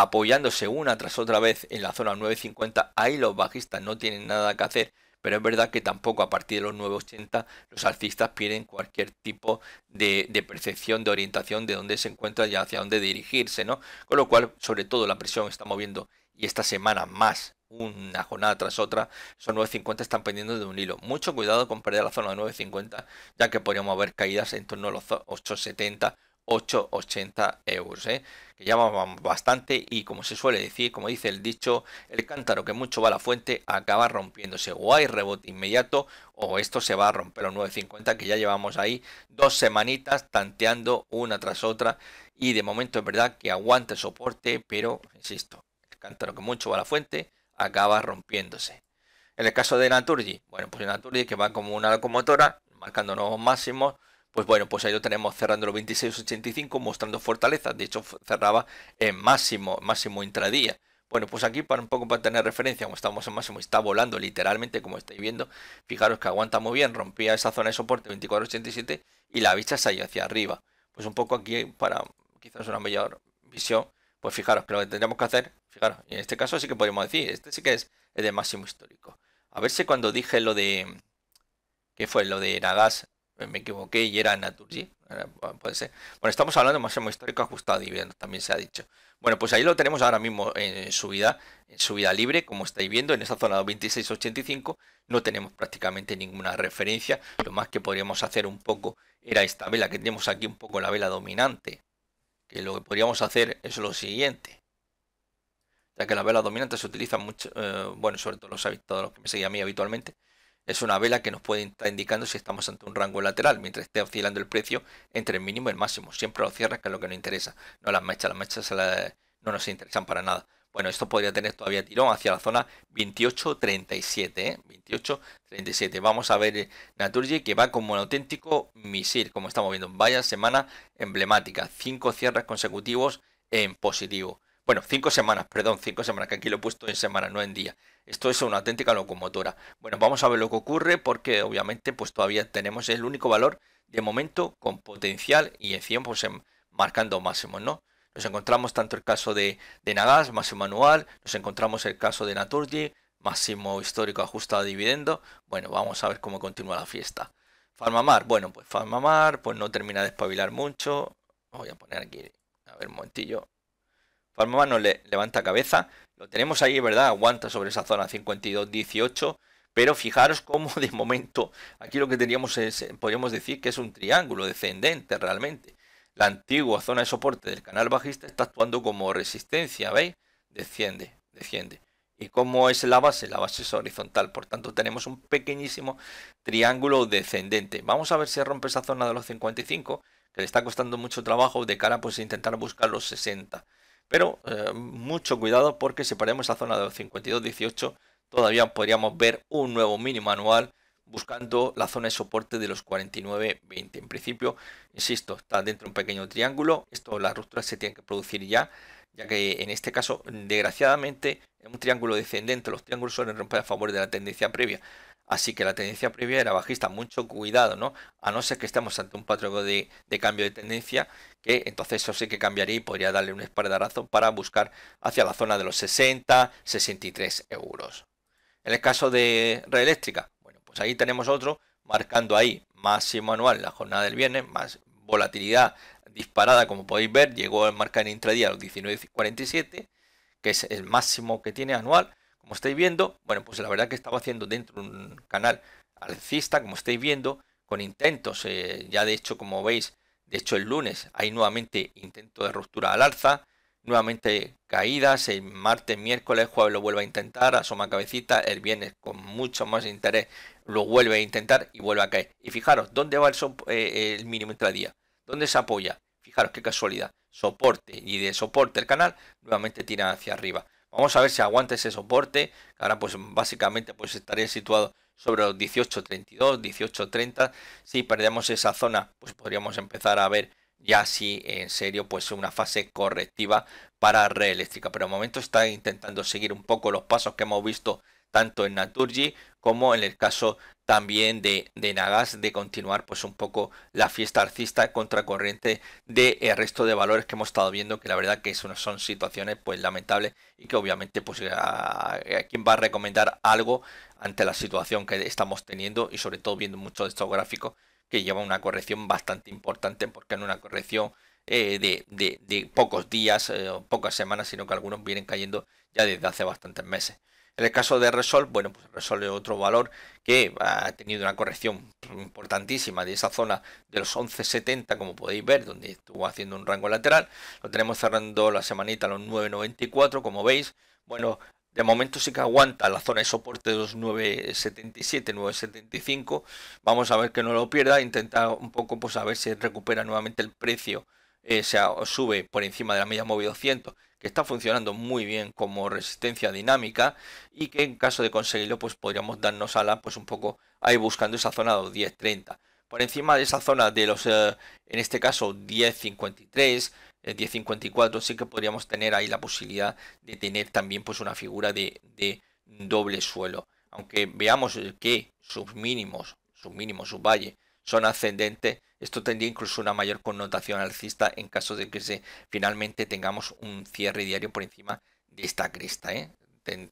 apoyándose una tras otra vez en la zona 950, ahí los bajistas no tienen nada que hacer, pero es verdad que tampoco a partir de los 980 los alcistas pierden cualquier tipo de, percepción, de orientación de dónde se encuentra y hacia dónde dirigirse, ¿no? Con lo cual, sobre todo la presión está moviendo y esta semana más una jornada tras otra, esos 950 están pendiendo de un hilo. Mucho cuidado con perder la zona de 950, ya que podríamos haber caídas en torno a los 870 8,80 euros, ¿eh? que ya bastante y como se suele decir, como dice el dicho, el cántaro que mucho va a la fuente acaba rompiéndose o hay rebote inmediato o esto se va a romper los 9.50 que ya llevamos ahí dos semanitas tanteando una tras otra y de momento es verdad que aguanta el soporte, pero insisto, el cántaro que mucho va a la fuente acaba rompiéndose. En el caso de Naturgy, bueno, pues Naturgy que va como una locomotora, marcando nuevos máximos, pues bueno, pues ahí lo tenemos cerrando los 26.85 mostrando fortaleza. De hecho, cerraba en máximo, máximo intradía. Bueno, pues aquí para un poco para tener referencia, como estamos en máximo, está volando literalmente, como estáis viendo. Fijaros que aguanta muy bien, rompía esa zona de soporte 24.87 y la vista se ha ido hacia arriba. Pues un poco aquí para quizás una mayor visión, pues fijaros que lo que tendríamos que hacer, fijaros, en este caso sí que podemos decir, este sí que es, el de máximo histórico. A ver si cuando dije lo de, ¿qué fue? Lo de Nagas me equivoqué y era Naturgy. Puede ser. Bueno, estamos hablando de máximo histórico ajustado a dividendos, también se ha dicho. Bueno, pues ahí lo tenemos ahora mismo en subida, en subida libre, como estáis viendo, en esa zona de 26.85 no tenemos prácticamente ninguna referencia. Lo más que podríamos hacer un poco era esta vela que tenemos aquí, un poco la vela dominante. Que lo que podríamos hacer es lo siguiente. Ya que la vela dominante se utiliza mucho, eh, bueno, sobre todo los, todos los que me seguían a mí habitualmente, es una vela que nos puede estar indicando si estamos ante un rango lateral, mientras esté oscilando el precio entre el mínimo y el máximo. Siempre los cierres, que es lo que nos interesa, no las mechas, las mechas no nos interesan para nada. Bueno, esto podría tener todavía tirón hacia la zona 28.37, ¿eh? 28.37. Vamos a ver eh, Naturgy que va como un auténtico misil, como estamos viendo. Vaya semana emblemática, cinco cierres consecutivos en positivo. Bueno, cinco semanas, perdón, cinco semanas, que aquí lo he puesto en semana, no en día. Esto es una auténtica locomotora. Bueno, vamos a ver lo que ocurre porque obviamente pues todavía tenemos el único valor de momento con potencial y en 100 pues marcando máximos, ¿no? Nos encontramos tanto el caso de, de Nagas, máximo anual, nos encontramos el caso de Naturgy, máximo histórico ajustado a dividendo. Bueno, vamos a ver cómo continúa la fiesta. Farmamar, bueno, pues Farmamar pues no termina de espabilar mucho. Voy a poner aquí, a ver un momentillo. Farmamar no le levanta cabeza. Lo tenemos ahí, ¿verdad? Aguanta sobre esa zona 52-18. Pero fijaros cómo de momento aquí lo que teníamos es, podríamos decir que es un triángulo descendente realmente. La antigua zona de soporte del canal bajista está actuando como resistencia, ¿veis? Desciende, desciende. ¿Y cómo es la base? La base es horizontal, por tanto tenemos un pequeñísimo triángulo descendente. Vamos a ver si rompe esa zona de los 55, que le está costando mucho trabajo de cara pues a intentar buscar los 60. Pero eh, mucho cuidado porque si paremos esa zona de los 52-18 todavía podríamos ver un nuevo mínimo anual buscando la zona de soporte de los 49.20. En principio, insisto, está dentro de un pequeño triángulo. Esto, la ruptura se tiene que producir ya, ya que en este caso, desgraciadamente, en un triángulo descendente, los triángulos suelen romper a favor de la tendencia previa. Así que la tendencia previa era bajista, mucho cuidado, ¿no? A no ser que estemos ante un patrón de, cambio de tendencia, que entonces eso sí que cambiaría y podría darle un espaldarazo para buscar hacia la zona de los 60, 63 euros. En el caso de red eléctrica, bueno, pues ahí tenemos otro, marcando ahí máximo anual la jornada del viernes, más volatilidad disparada, como podéis ver, llegó a marcar en intradía los 19.47, que es el máximo que tiene anual como estáis viendo, bueno, pues la verdad que estaba haciendo dentro de un canal alcista, como estáis viendo, con intentos, eh, ya de hecho, como veis, de hecho el lunes hay nuevamente intento de ruptura al alza, nuevamente caídas, el martes, miércoles, jueves lo vuelve a intentar, asoma cabecita, el viernes con mucho más interés lo vuelve a intentar y vuelve a caer. Y fijaros, ¿dónde va el, eh, el mínimo intradía? ¿Dónde se apoya? Fijaros qué casualidad, soporte y de soporte el canal nuevamente tira hacia arriba. Vamos a ver si aguanta ese soporte. Ahora pues básicamente pues estaría situado sobre los 18.32, 18.30. Si perdemos esa zona pues podríamos empezar a ver ya si en serio pues una fase correctiva para red eléctrica. Pero de momento está intentando seguir un poco los pasos que hemos visto tanto en Naturgy como en el caso también de, Nagas de continuar pues un poco la fiesta arcista contracorriente del de resto de valores que hemos estado viendo que la verdad que son, son situaciones pues lamentables y que obviamente pues a, quien va a recomendar algo ante la situación que estamos teniendo y sobre todo viendo muchos de estos gráficos que lleva una corrección bastante importante porque en una corrección eh, de, de, pocos días eh, o pocas semanas sino que algunos vienen cayendo ya desde hace bastantes meses en el caso de Resol, bueno, pues Resol es otro valor que ha tenido una corrección importantísima de esa zona de los 11.70, como podéis ver, donde estuvo haciendo un rango lateral. Lo tenemos cerrando la semanita a los 9.94, como veis. Bueno, de momento sí que aguanta la zona de soporte de los 9.77, 9.75. Vamos a ver que no lo pierda. Intenta un poco, pues a ver si recupera nuevamente el precio. Eh, se sube por encima de la media móvil 200 que está funcionando muy bien como resistencia dinámica y que en caso de conseguirlo pues podríamos darnos a la pues un poco ahí buscando esa zona de los 10.30 por encima de esa zona de los eh, en este caso 10.53 10.54 eh, sí que podríamos tener ahí la posibilidad de tener también pues una figura de, doble suelo. Aunque veamos que sus mínimos sus mínimos su valle son ascendentes, esto tendría incluso una mayor connotación alcista en caso de que se, finalmente tengamos un cierre diario por encima de esta cresta. ¿eh?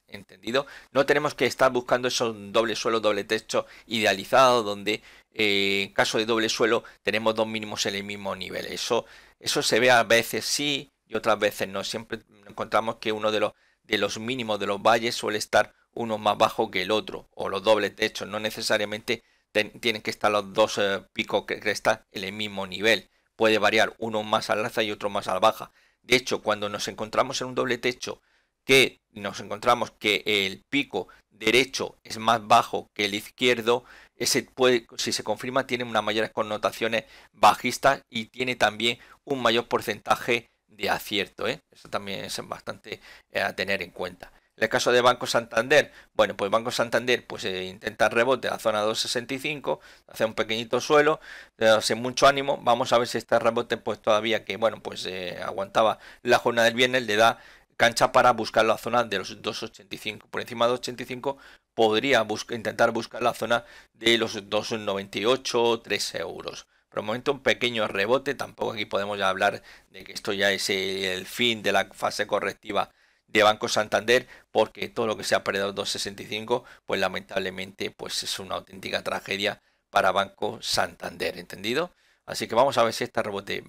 ¿Entendido? No tenemos que estar buscando esos doble suelo, doble techo idealizado, donde eh, en caso de doble suelo tenemos dos mínimos en el mismo nivel. Eso, eso se ve a veces sí y otras veces no. Siempre encontramos que uno de los, de los mínimos de los valles suele estar uno más bajo que el otro, o los dobles techos, no necesariamente tienen que estar los dos eh, picos que están en el mismo nivel. Puede variar uno más al alza y otro más al baja. De hecho, cuando nos encontramos en un doble techo, que nos encontramos que el pico derecho es más bajo que el izquierdo, ese puede, si se confirma, tiene unas mayores connotaciones bajistas y tiene también un mayor porcentaje de acierto. ¿eh? Eso también es bastante eh, a tener en cuenta. En el caso de Banco Santander, bueno, pues Banco Santander pues eh, intenta rebote a zona 265, hace un pequeñito suelo, hace mucho ánimo, vamos a ver si este rebote pues todavía que bueno, pues eh, aguantaba la jornada del viernes, le da cancha para buscar la zona de los 2.85. Por encima de 2.85 podría intentar buscar la zona de los 2.98, 3 euros. Por el momento un pequeño rebote, tampoco aquí podemos ya hablar de que esto ya es el fin de la fase correctiva de Banco Santander porque todo lo que se ha perdido 2.65 pues lamentablemente pues es una auténtica tragedia para Banco Santander, ¿entendido? Así que vamos a ver si este rebote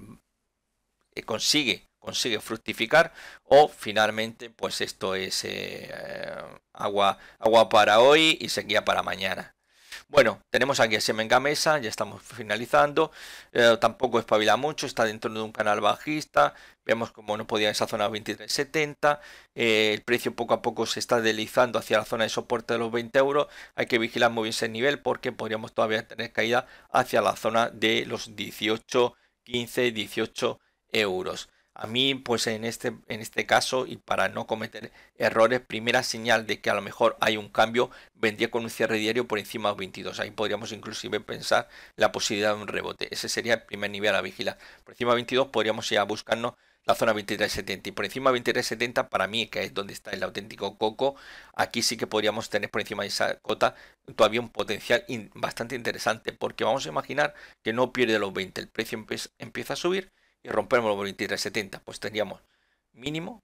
eh, consigue consigue fructificar o finalmente pues esto es eh, agua agua para hoy y sequía para mañana bueno, tenemos aquí a mesa ya estamos finalizando. Eh, tampoco espabila mucho, está dentro de un canal bajista. Vemos como no podía esa zona 23.70. Eh, el precio poco a poco se está deslizando hacia la zona de soporte de los 20 euros. Hay que vigilar muy bien ese nivel porque podríamos todavía tener caída hacia la zona de los 18, 15, 18 euros. A mí, pues en este, en este caso, y para no cometer errores, primera señal de que a lo mejor hay un cambio, vendría con un cierre diario por encima de 22. Ahí podríamos inclusive pensar la posibilidad de un rebote. Ese sería el primer nivel a vigilar. Por encima de 22 podríamos ir a buscarnos la zona 2370 y por encima de 2370 para mí que es donde está el auténtico coco aquí sí que podríamos tener por encima de esa cota todavía un potencial bastante interesante porque vamos a imaginar que no pierde los 20 el precio empieza a subir y rompemos los 23.70, pues tendríamos mínimo,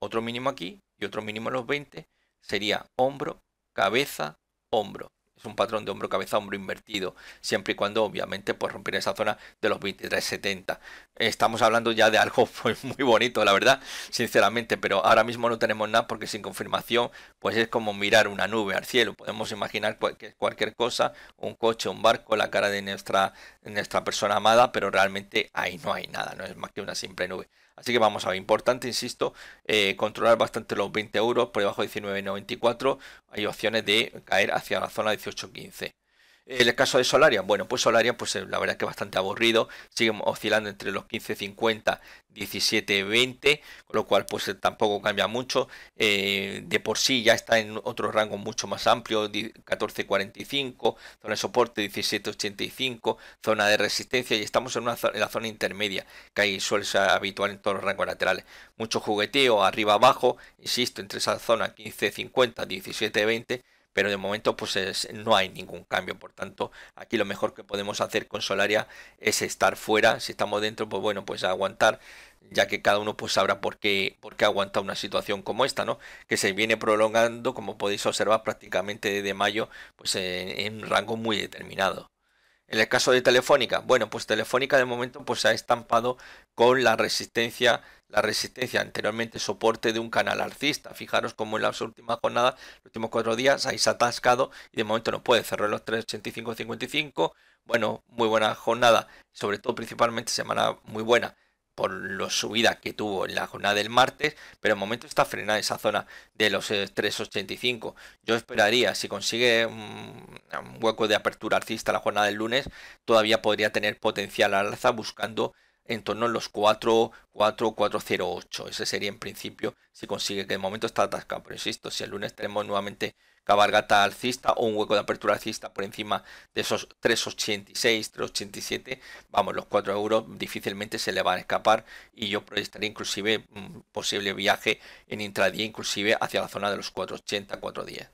otro mínimo aquí y otro mínimo en los 20, sería hombro, cabeza, hombro un patrón de hombro, cabeza, hombro invertido, siempre y cuando obviamente pues romper esa zona de los 23.70. Estamos hablando ya de algo muy bonito, la verdad, sinceramente, pero ahora mismo no tenemos nada porque sin confirmación pues es como mirar una nube al cielo. Podemos imaginar cualquier, cualquier cosa, un coche, un barco, la cara de nuestra, nuestra persona amada, pero realmente ahí no hay nada, no es más que una simple nube. Así que vamos a ver, importante, insisto, eh, controlar bastante los 20 euros por debajo de 19.94. Hay opciones de caer hacia la zona 18.15. El caso de Solaria, bueno, pues Solaria, pues eh, la verdad que bastante aburrido, sigue oscilando entre los 15.50, 17.20, con lo cual pues eh, tampoco cambia mucho. Eh, de por sí ya está en otro rango mucho más amplio, 14.45, zona de soporte 17.85, zona de resistencia y estamos en, una en la zona intermedia, que ahí suele ser habitual en todos los rangos laterales. Mucho jugueteo arriba abajo, insisto, entre esa zona 15.50, 17.20 pero de momento pues no hay ningún cambio, por tanto aquí lo mejor que podemos hacer con Solaria es estar fuera, si estamos dentro pues bueno pues aguantar, ya que cada uno pues sabrá por qué, por qué aguanta una situación como esta, ¿no? Que se viene prolongando como podéis observar prácticamente desde mayo pues en un rango muy determinado. En el caso de Telefónica, bueno, pues Telefónica de momento pues se ha estampado con la resistencia, la resistencia anteriormente soporte de un canal alcista. Fijaros como en las últimas jornadas, los últimos cuatro días, ahí se ha atascado y de momento no puede cerrar los 385-55. Bueno, muy buena jornada, sobre todo principalmente semana muy buena por la subida que tuvo en la jornada del martes, pero en momento está frenada esa zona de los 3.85. Eh, Yo esperaría, si consigue un, hueco de apertura alcista la jornada del lunes, todavía podría tener potencial al alza buscando en torno a los 4, 4, 408. Ese sería en principio si consigue que de momento está atascado. Pero insisto, si el lunes tenemos nuevamente cabalgata alcista o un hueco de apertura alcista por encima de esos 3,86, 3,87, vamos, los 4 euros difícilmente se le van a escapar y yo proyectaría inclusive un posible viaje en intradía inclusive hacia la zona de los 4,80, 4,10.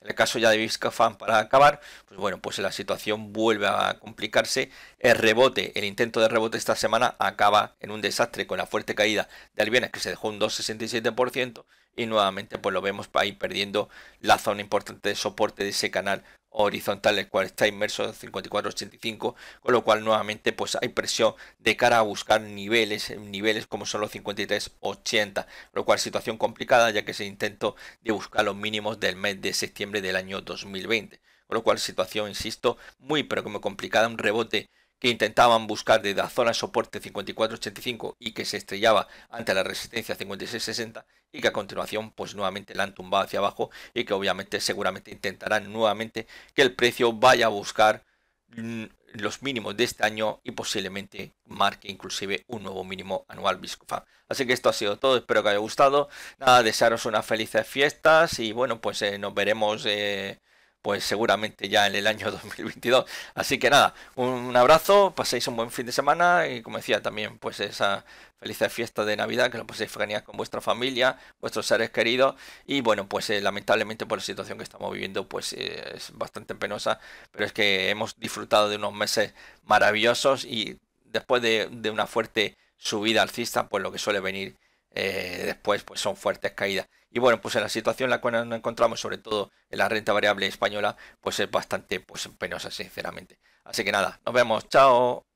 En el caso ya de Viscafan para acabar, pues bueno, pues la situación vuelve a complicarse. El rebote, el intento de rebote esta semana acaba en un desastre con la fuerte caída de Albienes que se dejó un 2,67% y nuevamente pues lo vemos ahí perdiendo la zona importante de soporte de ese canal horizontal el cual está inmerso en 54.85 con lo cual nuevamente pues hay presión de cara a buscar niveles niveles como son los 53.80 lo cual situación complicada ya que se intentó de buscar los mínimos del mes de septiembre del año 2020 con lo cual situación insisto muy pero como complicada un rebote que intentaban buscar desde la zona de soporte 54.85 y que se estrellaba ante la resistencia 56.60 y que a continuación pues nuevamente la han tumbado hacia abajo y que obviamente seguramente intentarán nuevamente que el precio vaya a buscar mm, los mínimos de este año y posiblemente marque inclusive un nuevo mínimo anual Biscofa. Así que esto ha sido todo, espero que haya gustado. Nada, desearos unas felices fiestas y bueno, pues eh, nos veremos eh, pues seguramente ya en el año 2022. Así que nada, un abrazo, paséis un buen fin de semana y como decía también, pues esa feliz fiesta de Navidad, que lo paséis genial con vuestra familia, vuestros seres queridos y bueno, pues eh, lamentablemente por la situación que estamos viviendo, pues eh, es bastante penosa, pero es que hemos disfrutado de unos meses maravillosos y después de, una fuerte subida alcista, pues lo que suele venir eh, después pues son fuertes caídas. Y bueno, pues en la situación en la cual nos encontramos, sobre todo en la renta variable española, pues es bastante pues penosa, sinceramente. Así que nada, nos vemos, chao.